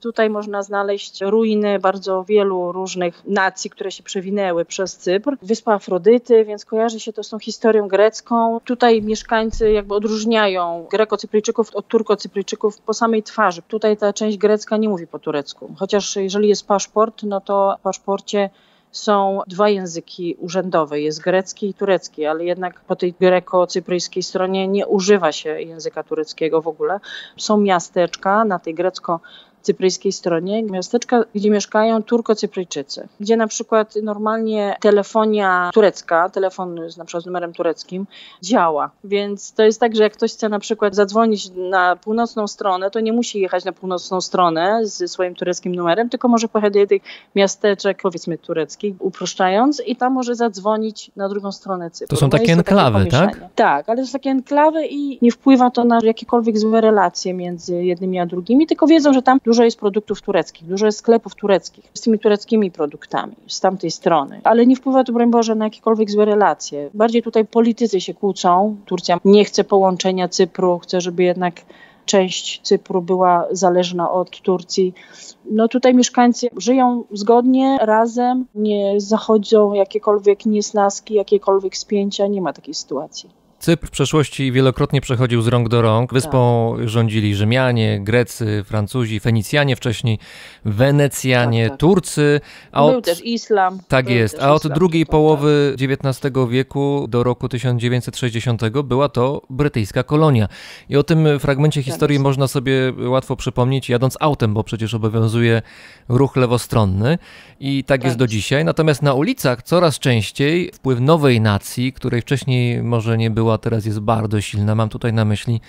Tutaj można znaleźć ruiny bardzo wielu różnych nacji, które się przewinęły przez Cypr. Wyspa Afrodyty, więc kojarzy się to z tą historią grecką. Tutaj mieszkańcy jakby odróżniają Greko-Cypryjczyków od Turko-Cypryjczyków po samej twarzy. Tutaj ta część grecka nie mówi po turecku. Chociaż jeżeli jest paszport, no to w paszporcie są dwa języki urzędowe, jest grecki i turecki, ale jednak po tej greko-cypryjskiej stronie nie używa się języka tureckiego w ogóle. Są miasteczka na tej grecko cypryjskiej stronie, miasteczka, gdzie mieszkają Turko-Cypryjczycy, gdzie na przykład normalnie telefonia turecka, telefon z, na przykład z numerem tureckim działa, więc to jest tak, że jak ktoś chce na przykład zadzwonić na północną stronę, to nie musi jechać na północną stronę ze swoim tureckim numerem, tylko może pojechać do tych miasteczek, powiedzmy tureckich, uproszczając i tam może zadzwonić na drugą stronę Cypru. To są takie enklawy, tak? Tak, ale to są takie enklawy i nie wpływa to na jakiekolwiek złe relacje między jednymi a drugimi, tylko wiedzą, że tam dużo jest produktów tureckich, dużo jest sklepów tureckich z tymi tureckimi produktami z tamtej strony, ale nie wpływa to, broń Boże, na jakiekolwiek złe relacje. Bardziej tutaj politycy się kłócą. Turcja nie chce połączenia Cypru, chce, żeby jednak część Cypru była zależna od Turcji. No tutaj mieszkańcy żyją zgodnie, razem, nie zachodzą jakiekolwiek niesnaski, jakiekolwiek spięcia, nie ma takiej sytuacji. Cypr w przeszłości wielokrotnie przechodził z rąk do rąk. Wyspą Tak. rządzili Rzymianie, Grecy, Francuzi, Fenicjanie wcześniej, Wenecjanie, Tak, tak. Turcy. A Był od, też islam. tak był jest, a od islam, drugiej tak, połowy XIX wieku do roku 1960 była to brytyjska kolonia. I o tym fragmencie historii jest. można sobie łatwo przypomnieć jadąc autem, bo przecież obowiązuje ruch lewostronny i tak, Tak jest do dzisiaj. Natomiast na ulicach coraz częściej wpływ nowej nacji, której wcześniej może nie była, teraz jest bardzo silna. Mam tutaj na myśli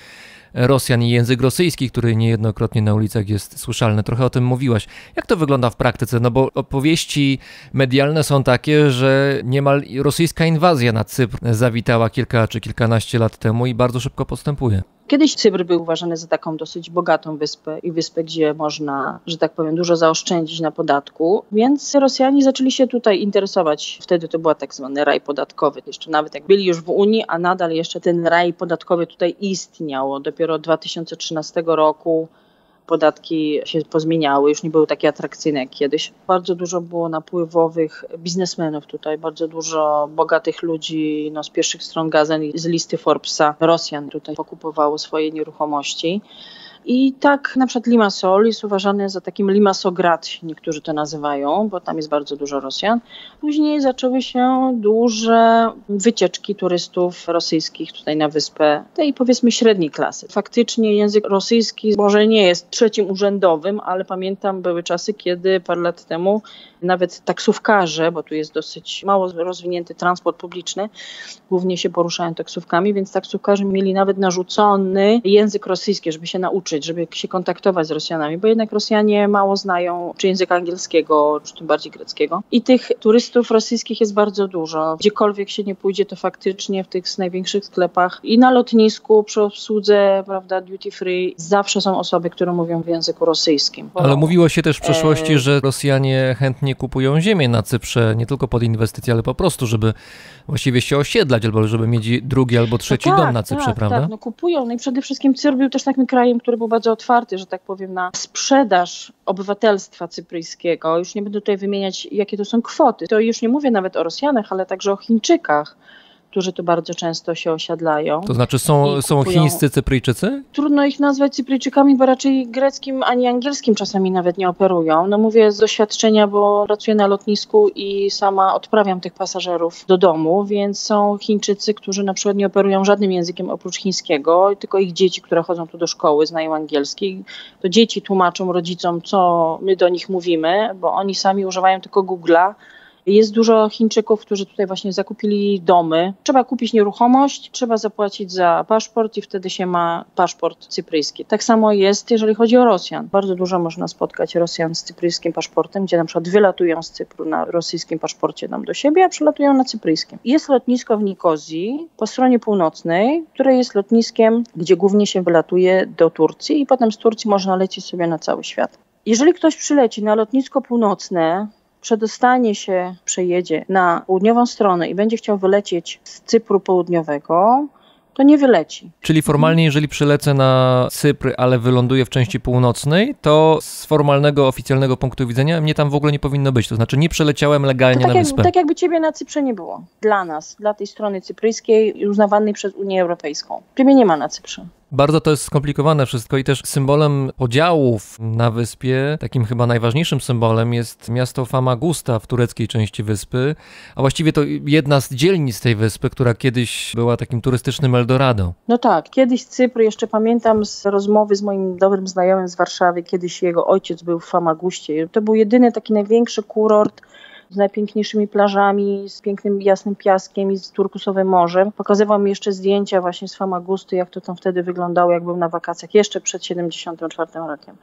Rosjan i język rosyjski, który niejednokrotnie na ulicach jest słyszalny. Trochę o tym mówiłaś. Jak to wygląda w praktyce? No bo opowieści medialne są takie, że niemal rosyjska inwazja na Cypr zawitała kilka czy kilkanaście lat temu i bardzo szybko postępuje. Kiedyś Cypr był uważany za taką dosyć bogatą wyspę i wyspę, gdzie można, że tak powiem, dużo zaoszczędzić na podatku, więc Rosjanie zaczęli się tutaj interesować. Wtedy to był tak zwany raj podatkowy. Jeszcze nawet jak byli już w Unii, a nadal jeszcze ten raj podatkowy tutaj istniał. Dopiero od 2013 roku podatki się pozmieniały, już nie były takie atrakcyjne jak kiedyś. Bardzo dużo było napływowych biznesmenów tutaj, bardzo dużo bogatych ludzi no, z pierwszych stron gazet z listy Forbesa Rosjan tutaj pokupowało swoje nieruchomości. I tak na przykład Limassol jest uważany za takim Limassograd, niektórzy to nazywają, bo tam jest bardzo dużo Rosjan. Później zaczęły się duże wycieczki turystów rosyjskich tutaj na wyspę, tej powiedzmy średniej klasy. Faktycznie język rosyjski może nie jest trzecim urzędowym, ale pamiętam były czasy, kiedy parę lat temu nawet taksówkarze, bo tu jest dosyć mało rozwinięty transport publiczny, głównie się poruszają taksówkami, więc taksówkarze mieli nawet narzucony język rosyjski, żeby się nauczyć, żeby się kontaktować z Rosjanami, bo jednak Rosjanie mało znają czy języka angielskiego, czy tym bardziej greckiego. I tych turystów rosyjskich jest bardzo dużo. Gdziekolwiek się nie pójdzie, to faktycznie w tych największych sklepach i na lotnisku, przy obsłudze, prawda, duty free, zawsze są osoby, które mówią w języku rosyjskim. Ale mówiło się też w przeszłości, E, że Rosjanie chętnie kupują ziemię na Cyprze, nie tylko pod inwestycje, ale po prostu, żeby właściwie się osiedlać, albo żeby mieć drugi albo trzeci no dom tak, na Cyprze, tak, prawda? Tak, no kupują. No i przede wszystkim Cypr był też takim krajem, który był bardzo otwarty, że tak powiem, na sprzedaż obywatelstwa cypryjskiego. Już nie będę tutaj wymieniać, jakie to są kwoty. To już nie mówię nawet o Rosjanach, ale także o Chińczykach, którzy tu bardzo często się osiadlają. To znaczy są, są chińscy Cypryjczycy? Trudno ich nazwać Cypryjczykami, bo raczej greckim ani angielskim czasami nawet nie operują. No mówię z doświadczenia, bo pracuję na lotnisku i sama odprawiam tych pasażerów do domu, więc są Chińczycy, którzy na przykład nie operują żadnym językiem oprócz chińskiego, tylko ich dzieci, które chodzą tu do szkoły, znają angielski. To dzieci tłumaczą rodzicom, co my do nich mówimy, bo oni sami używają tylko Google'a. Jest dużo Chińczyków, którzy tutaj właśnie zakupili domy. Trzeba kupić nieruchomość, trzeba zapłacić za paszport i wtedy się ma paszport cypryjski. Tak samo jest, jeżeli chodzi o Rosjan. Bardzo dużo można spotkać Rosjan z cypryjskim paszportem, gdzie na przykład wylatują z Cypru na rosyjskim paszporcie tam do siebie, a przylatują na cypryjskim. Jest lotnisko w Nikozji po stronie północnej, które jest lotniskiem, gdzie głównie się wylatuje do Turcji i potem z Turcji można lecieć sobie na cały świat. Jeżeli ktoś przyleci na lotnisko północne, przedostanie się, przejedzie na południową stronę i będzie chciał wylecieć z Cypru południowego, to nie wyleci. Czyli formalnie, jeżeli przylecę na Cypr, ale wyląduję w części północnej, to z formalnego, oficjalnego punktu widzenia mnie tam w ogóle nie powinno być. To znaczy nie przeleciałem legalnie tak, na jak, wyspę. tak jakby ciebie na Cyprze nie było. Dla nas, dla tej strony cypryjskiej, uznawanej przez Unię Europejską. Ciebie nie ma na Cyprze. Bardzo to jest skomplikowane wszystko i też symbolem podziałów na wyspie, takim chyba najważniejszym symbolem jest miasto Famagusta w tureckiej części wyspy, a właściwie to jedna z dzielnic tej wyspy, która kiedyś była takim turystycznym Eldorado. No tak, kiedyś Cypr, jeszcze pamiętam z rozmowy z moim dobrym znajomym z Warszawy, kiedyś jego ojciec był w Famaguście. To był jedyny taki największy kurort z najpiękniejszymi plażami, z pięknym jasnym piaskiem i z turkusowym morzem. Pokazywał mi jeszcze zdjęcia właśnie z Famagusty, jak to tam wtedy wyglądało, jak był na wakacjach, jeszcze przed 74 rokiem.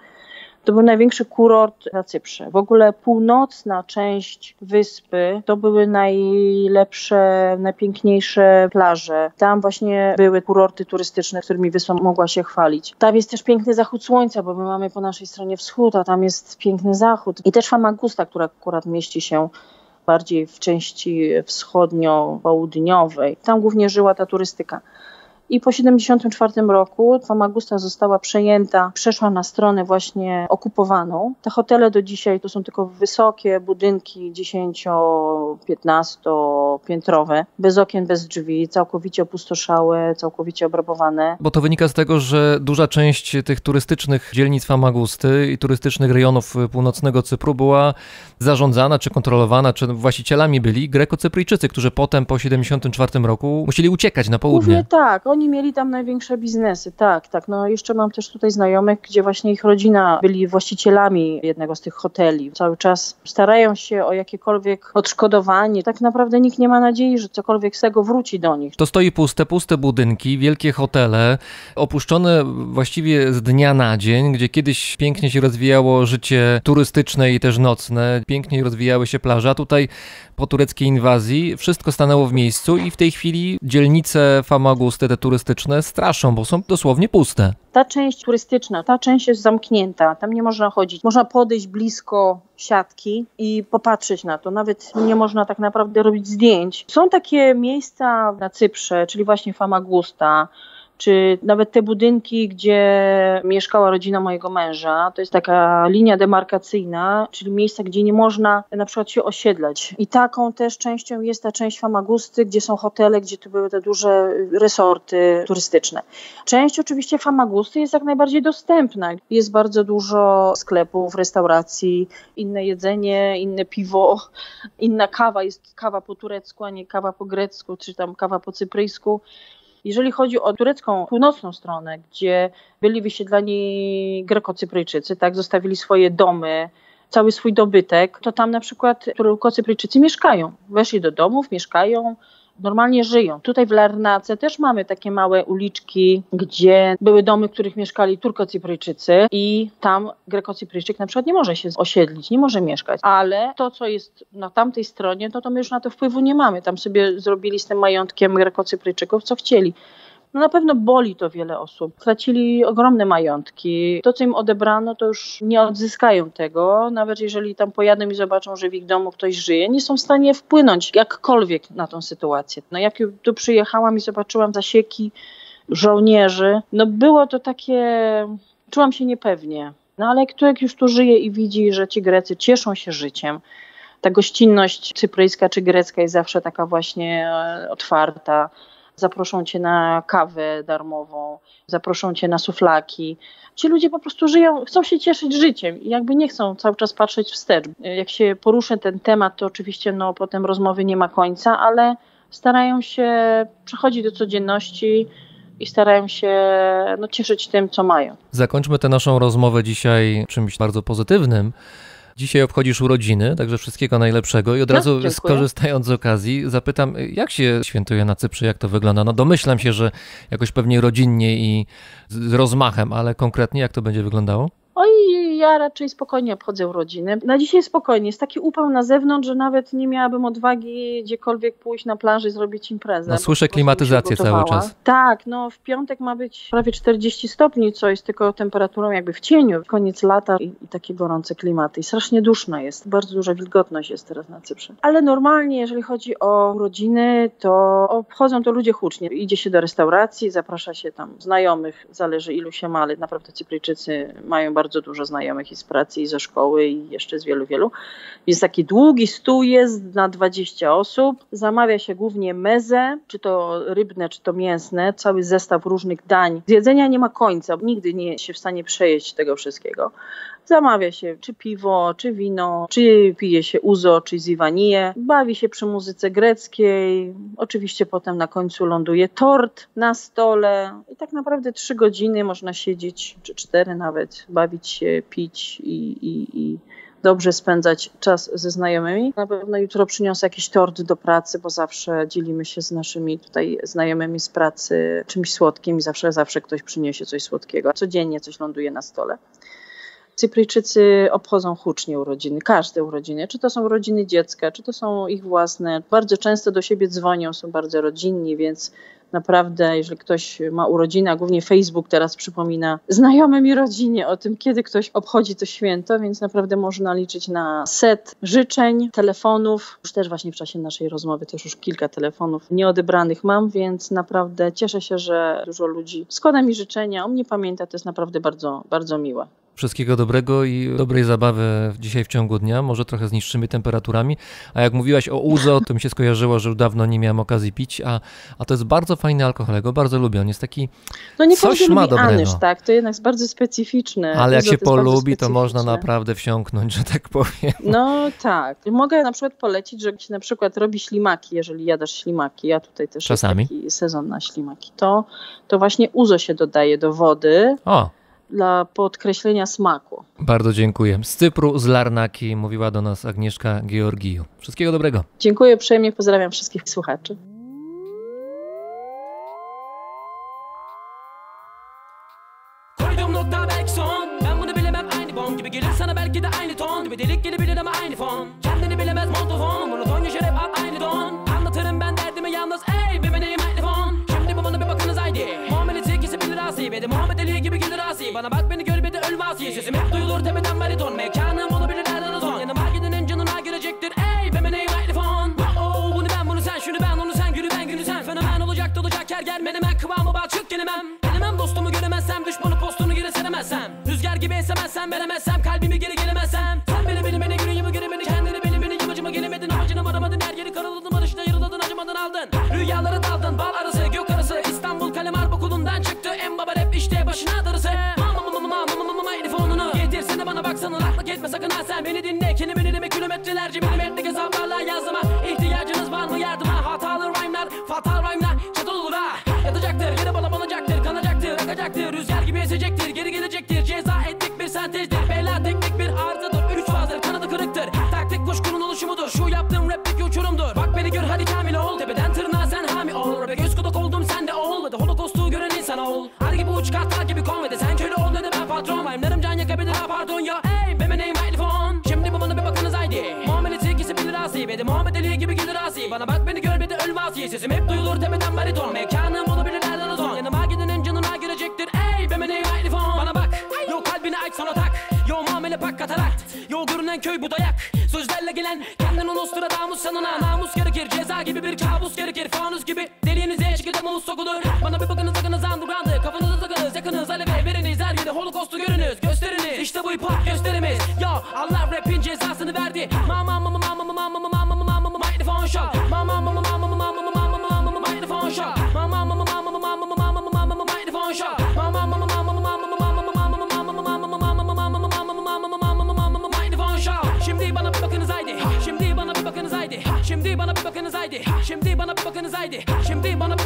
To był największy kurort na Cyprze. W ogóle północna część wyspy to były najlepsze, najpiękniejsze plaże. Tam właśnie były kurorty turystyczne, którymi wyspa mogła się chwalić. Tam jest też piękny zachód słońca, bo my mamy po naszej stronie wschód, a tam jest piękny zachód. I też Famagusta, która akurat mieści się bardziej w części wschodnio-południowej. Tam głównie żyła ta turystyka. I po 1974 roku Famagusta została przejęta, przeszła na stronę właśnie okupowaną. Te hotele do dzisiaj to są tylko wysokie budynki 10-15 piętrowe, bez okien, bez drzwi, całkowicie opustoszałe, całkowicie obrabowane. Bo to wynika z tego, że duża część tych turystycznych dzielnic Famagusty i turystycznych rejonów północnego Cypru była zarządzana czy kontrolowana, czy właścicielami byli Greko-Cypryjczycy, którzy potem po 1974 roku musieli uciekać na południe. Głównie tak, oni mieli tam największe biznesy, tak, tak. No jeszcze mam też tutaj znajomych, gdzie właśnie ich rodzina byli właścicielami jednego z tych hoteli. Cały czas starają się o jakiekolwiek odszkodowanie. Tak naprawdę nikt nie ma nadziei, że cokolwiek z tego wróci do nich. To stoi puste, puste budynki, wielkie hotele, opuszczone właściwie z dnia na dzień, gdzie kiedyś pięknie się rozwijało życie turystyczne i też nocne, pięknie rozwijały się plaże, a tutaj po tureckiej inwazji wszystko stanęło w miejscu i w tej chwili dzielnice Famagusty, te turystyczne, straszą, bo są dosłownie puste. Ta część turystyczna, ta część jest zamknięta, tam nie można chodzić. Można podejść blisko siatki i popatrzeć na to. Nawet nie można tak naprawdę robić zdjęć. Są takie miejsca na Cyprze, czyli właśnie Famagusta, czy nawet te budynki, gdzie mieszkała rodzina mojego męża, to jest taka linia demarkacyjna, czyli miejsca, gdzie nie można na przykład się osiedlać. I taką też częścią jest ta część Famagusty, gdzie są hotele, gdzie tu były te duże resorty turystyczne. Część oczywiście Famagusty jest jak najbardziej dostępna. Jest bardzo dużo sklepów, restauracji, inne jedzenie, inne piwo, inna kawa. Jest kawa po turecku, a nie kawa po grecku, czy tam kawa po cypryjsku. Jeżeli chodzi o turecką północną stronę, gdzie byli wysiedlani Grekocypryjczycy, tak, zostawili swoje domy, cały swój dobytek, to tam na przykład Turkocypryjczycy mieszkają. Weszli do domów, mieszkają, normalnie żyją. Tutaj w Larnace też mamy takie małe uliczki, gdzie były domy, w których mieszkali Turkocypryjczycy i tam Grekocypryjczyk na przykład nie może się osiedlić, nie może mieszkać. Ale to, co jest na tamtej stronie, to, to my już na to wpływu nie mamy. Tam sobie zrobili z tym majątkiem Grekocypryjczyków, co chcieli. No na pewno boli to wiele osób. Stracili ogromne majątki. To, co im odebrano, to już nie odzyskają tego. Nawet jeżeli tam pojadą i zobaczą, że w ich domu ktoś żyje, nie są w stanie wpłynąć jakkolwiek na tą sytuację. No jak tu przyjechałam i zobaczyłam zasieki żołnierzy, no było to takie... Czułam się niepewnie. No ale jak już tu żyje i widzi, że ci Grecy cieszą się życiem, ta gościnność cypryjska czy grecka jest zawsze taka właśnie e, otwarta zaproszą cię na kawę darmową, zaproszą cię na suflaki. Ci ludzie po prostu żyją, chcą się cieszyć życiem i jakby nie chcą cały czas patrzeć wstecz. Jak się poruszę ten temat, to oczywiście no, potem rozmowy nie ma końca, ale starają się przechodzić do codzienności i starają się no, cieszyć tym, co mają. Zakończmy tę naszą rozmowę dzisiaj czymś bardzo pozytywnym. Dzisiaj obchodzisz urodziny, także wszystkiego najlepszego. I od no, razu dziękuję. skorzystając z okazji, zapytam, jak się świętuje na Cyprze, jak to wygląda? No domyślam się, że jakoś pewnie rodzinnie i z rozmachem, ale konkretnie jak to będzie wyglądało? Oj, ja raczej spokojnie obchodzę urodziny. Na dzisiaj spokojnie. Jest taki upał na zewnątrz, że nawet nie miałabym odwagi gdziekolwiek pójść na plaży i zrobić imprezę. No, słyszę klimatyzację cały czas. Tak, no w piątek ma być prawie 40 stopni, co jest tylko temperaturą jakby w cieniu. Koniec lata i, i takie gorące klimaty. I strasznie duszno jest. Bardzo duża wilgotność jest teraz na Cyprze. Ale normalnie, jeżeli chodzi o urodziny, to obchodzą to ludzie hucznie. Idzie się do restauracji, zaprasza się tam znajomych, zależy ilu się ma, ale naprawdę Cypryjczycy mają bardzo dużo znajomych znajomych i z pracy, i ze szkoły, i jeszcze z wielu, wielu. Więc taki długi stół jest na 20 osób. Zamawia się głównie mezę, czy to rybne, czy to mięsne, cały zestaw różnych dań. Z jedzenia nie ma końca, nigdy nie jest się w stanie przejeść tego wszystkiego. Zamawia się czy piwo, czy wino, czy pije się uzo, czy ziwanie. Bawi się przy muzyce greckiej. Oczywiście potem na końcu ląduje tort na stole. I tak naprawdę trzy godziny można siedzieć, czy cztery nawet, bawić się, pić i, i, i dobrze spędzać czas ze znajomymi. Na pewno jutro przyniosę jakiś tort do pracy, bo zawsze dzielimy się z naszymi tutaj znajomymi z pracy czymś słodkim i zawsze, zawsze ktoś przyniesie coś słodkiego. Codziennie coś ląduje na stole. Cypryjczycy obchodzą hucznie urodziny, każde urodziny, czy to są urodziny dziecka, czy to są ich własne. Bardzo często do siebie dzwonią, są bardzo rodzinni, więc naprawdę, jeżeli ktoś ma urodziny, a głównie Facebook teraz przypomina znajomym i rodzinie o tym, kiedy ktoś obchodzi to święto, więc naprawdę można liczyć na set życzeń, telefonów. Już też właśnie w czasie naszej rozmowy też już kilka telefonów nieodebranych mam, więc naprawdę cieszę się, że dużo ludzi składa mi życzenia, o mnie pamięta, to jest naprawdę bardzo, bardzo miłe. Wszystkiego dobrego i dobrej zabawy dzisiaj w ciągu dnia, może trochę z niższymi temperaturami. A jak mówiłaś o Uzo, to mi się skojarzyło, że dawno nie miałem okazji pić, a, a to jest bardzo fajny alkohol, go bardzo lubię. On jest taki No nie coś ma lubi dobrego. anyż, tak, to jednak jest bardzo specyficzny. Ale jak się polubi, to można naprawdę wsiąknąć, że tak powiem. No tak. Mogę na przykład polecić, że jak się na przykład robi ślimaki, jeżeli jadasz ślimaki, ja tutaj też Czasami. jest taki sezon na ślimaki, to, to właśnie uzo się dodaje do wody O, dla podkreślenia smaku. Bardzo dziękuję. Z Cypru, z Larnaki mówiła do nas Agnieszka Georgiju. Wszystkiego dobrego. Dziękuję uprzejmie, pozdrawiam wszystkich słuchaczy. Muhammed Ali gibi Bana bak beni gör bir de öl vasi Sesim hep duyulur tepeden bariton Mekanım olabilir nereden o ton Yanıma gidenin canına görecektir ey bir meneyim mikrofon Oh bunu ben bunu sen şunu ben onu sen günü ben günü sen. Fenomen olacak dolacak her yer menemen kıvamı balçık gelemem Denemem dostumu göremezsem düşmanı postunu geri seremezsem Rüzgar gibi esemezsem veremezsem kalbimi geri gelemezsem. Sen beni beni beni günü göremedin kendini beni beni yamacıma gelemedin. Amacına varamadın her yeri karaladın barışta yarıladın acımadan aldın. Rüyalara daldın bal arası gök arası. İstanbul kalem harp okulundan çıktı. En baba rap işte başına darısı Baksana rahatlık etme sakın ha sen beni dinle. Kelimeni dinleme kilometrelerce milimetrelik hesaplarla yazma İhtiyacınız var mı? Yardıma. Hatalı rhyme'lar fatal rhyme'lar çatal olur ha. Yatacaktır yere bala balacaktır kanacaktır akacaktır. Rüzgar gibi esecektir geri gelecektir. Ceza ettik bir sentezdir. Bela teknik bir arızadır Üç fazdır kanadı kırıktır. Taktik kuşkunun oluşumudur Şu yaptığım rapteki uçurumdur. Bak beni gör hadi kamil ol. Tepeden tırnağa sen hami ol. Rap'e göz kulak oldum sen de ol. Ve de holokostu gören insan ol. Her gibi uç kartal gibi kon Ve de sen köle ol ne de ben patron Rhyme'larım can yakabilir ha pardon ya asi de Muhammed Ali gibi gelir asi Bana bak beni gör bir de öl vasi Sesim hep duyulur tepeden bariton. Mekanım olabilir nereden o ton Yanıma gidenin canına girecektir. Ey be name mikrofon Bana bak Yo kalbini aç sana tak. Yo muamele pak katarakt Yo görünen köy bu dayak. Sözlerle gelen kendin o Nostradamus sanına Namus gerekir ceza gibi bir kabus gerekir. Fanus gibi deliğinize şekilde mavuz sokulur? Bana bir bakınız sakınız underground'ı. Kafanızı takınız yakınız. Aleve veriniz Her yerde holokostu görünüz. Gösteriniz. İşte bu hip gösterimiz. Yo Allah rapin haydi Şimdi bana bir bakınız haydi. Şimdi bana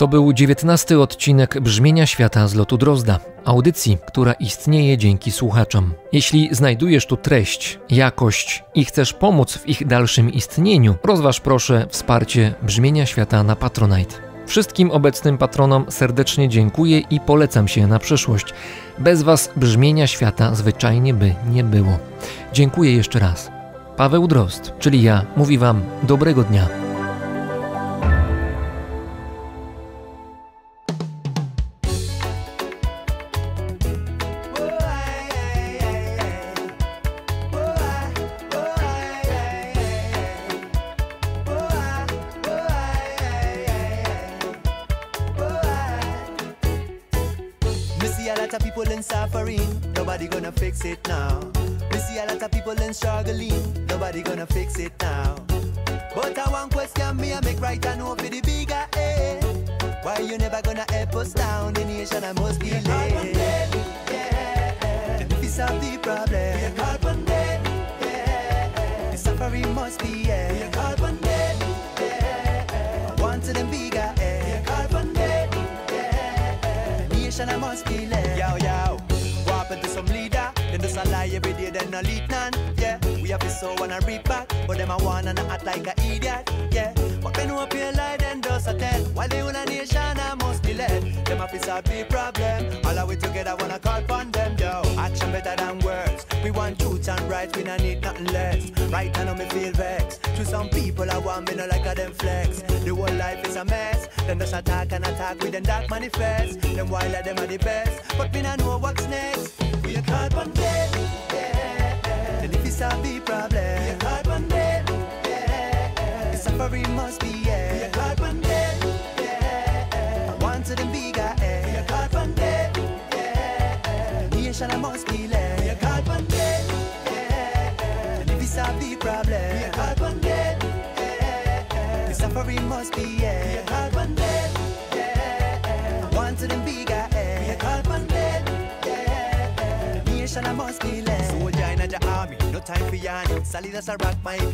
To był dziewiętnasty odcinek Brzmienia Świata z lotu Drozda, audycji, która istnieje dzięki słuchaczom. Jeśli znajdujesz tu treść, jakość i chcesz pomóc w ich dalszym istnieniu, rozważ proszę wsparcie Brzmienia Świata na Patronite. Wszystkim obecnym patronom serdecznie dziękuję i polecam się na przyszłość. Bez Was Brzmienia Świata zwyczajnie by nie było. Dziękuję jeszcze raz. Paweł Drozd, czyli ja, mówi Wam dobrego dnia.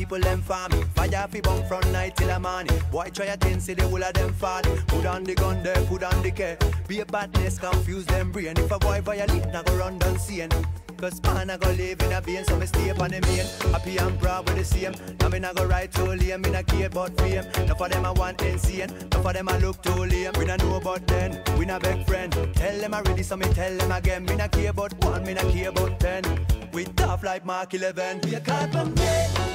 People them farming. Fire fi bump from night till the morning. Boy try a ten, see the whole of them falling. Put on the gun there, put on the care. Be a badness, confuse them brain. If a boy violate, na go run down scene. Cause man I go live in a vein, so me stay on the main. Happy and proud with the same. Now me nah go ride too lame, me nah care about fame. Now for them I want insane, now for them I look too lame. We nah know about then, we nah beg friend. Tell them I ready, so me tell them again. Me nah care about one, me nah care about ten. We tough like Mark 11. We a carbon dead, yeah.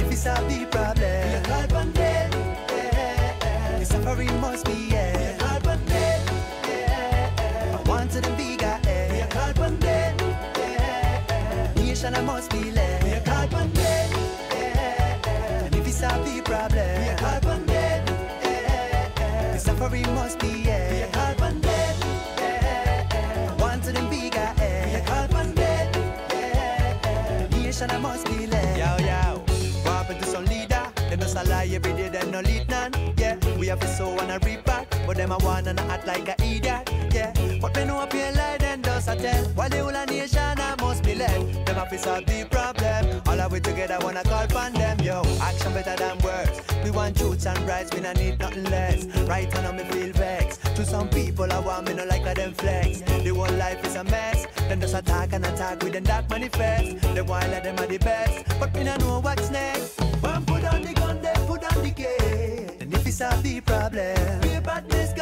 And if it's a big problem, we a carbon dead, yeah. The suffering must be, yeah. We a carbon dead, yeah. I want to them bigger, eh. We a carbon dead, yeah. Nation I must be led. We a carbon dead, yeah. And if it's a big problem, we a carbon dead, yeah. The suffering must be, yeah. A lie every day, them no lead none. Yeah, we have to so wanna reap back, but them a wanna not act like a idiot. Yeah, but me know here lie, then just a tell. While the whole a nation I must be led. Them a face a big problem. All of we together wanna call upon them. Yo, action better than words. We want truth and rights, we not need nothing less. Right now me feel vexed. To some people I want me no like a them flex. The whole life is a mess. Them just attack and attack with them dark manifest. The while of them are the best, but me not know what's next. One put on the gun, then put on the gate. And if it's a big problem, we badness confuse them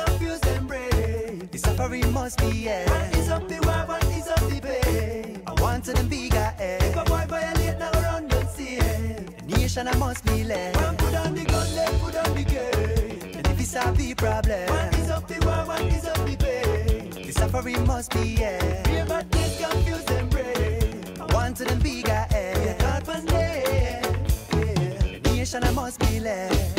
Suffering must be yeah. One is up the war, one is up the pay. I want to them bigger eh. If a boy violate, now run don't see. The nation I must be led. One put on the gun, then put on the gate. And if it's a big problem, one is up the war, one is up the pay. The suffering must be yeah. We badness confuse them brain. I want to them bigger. Yeah, God one day. Yeah. The nation I must be led.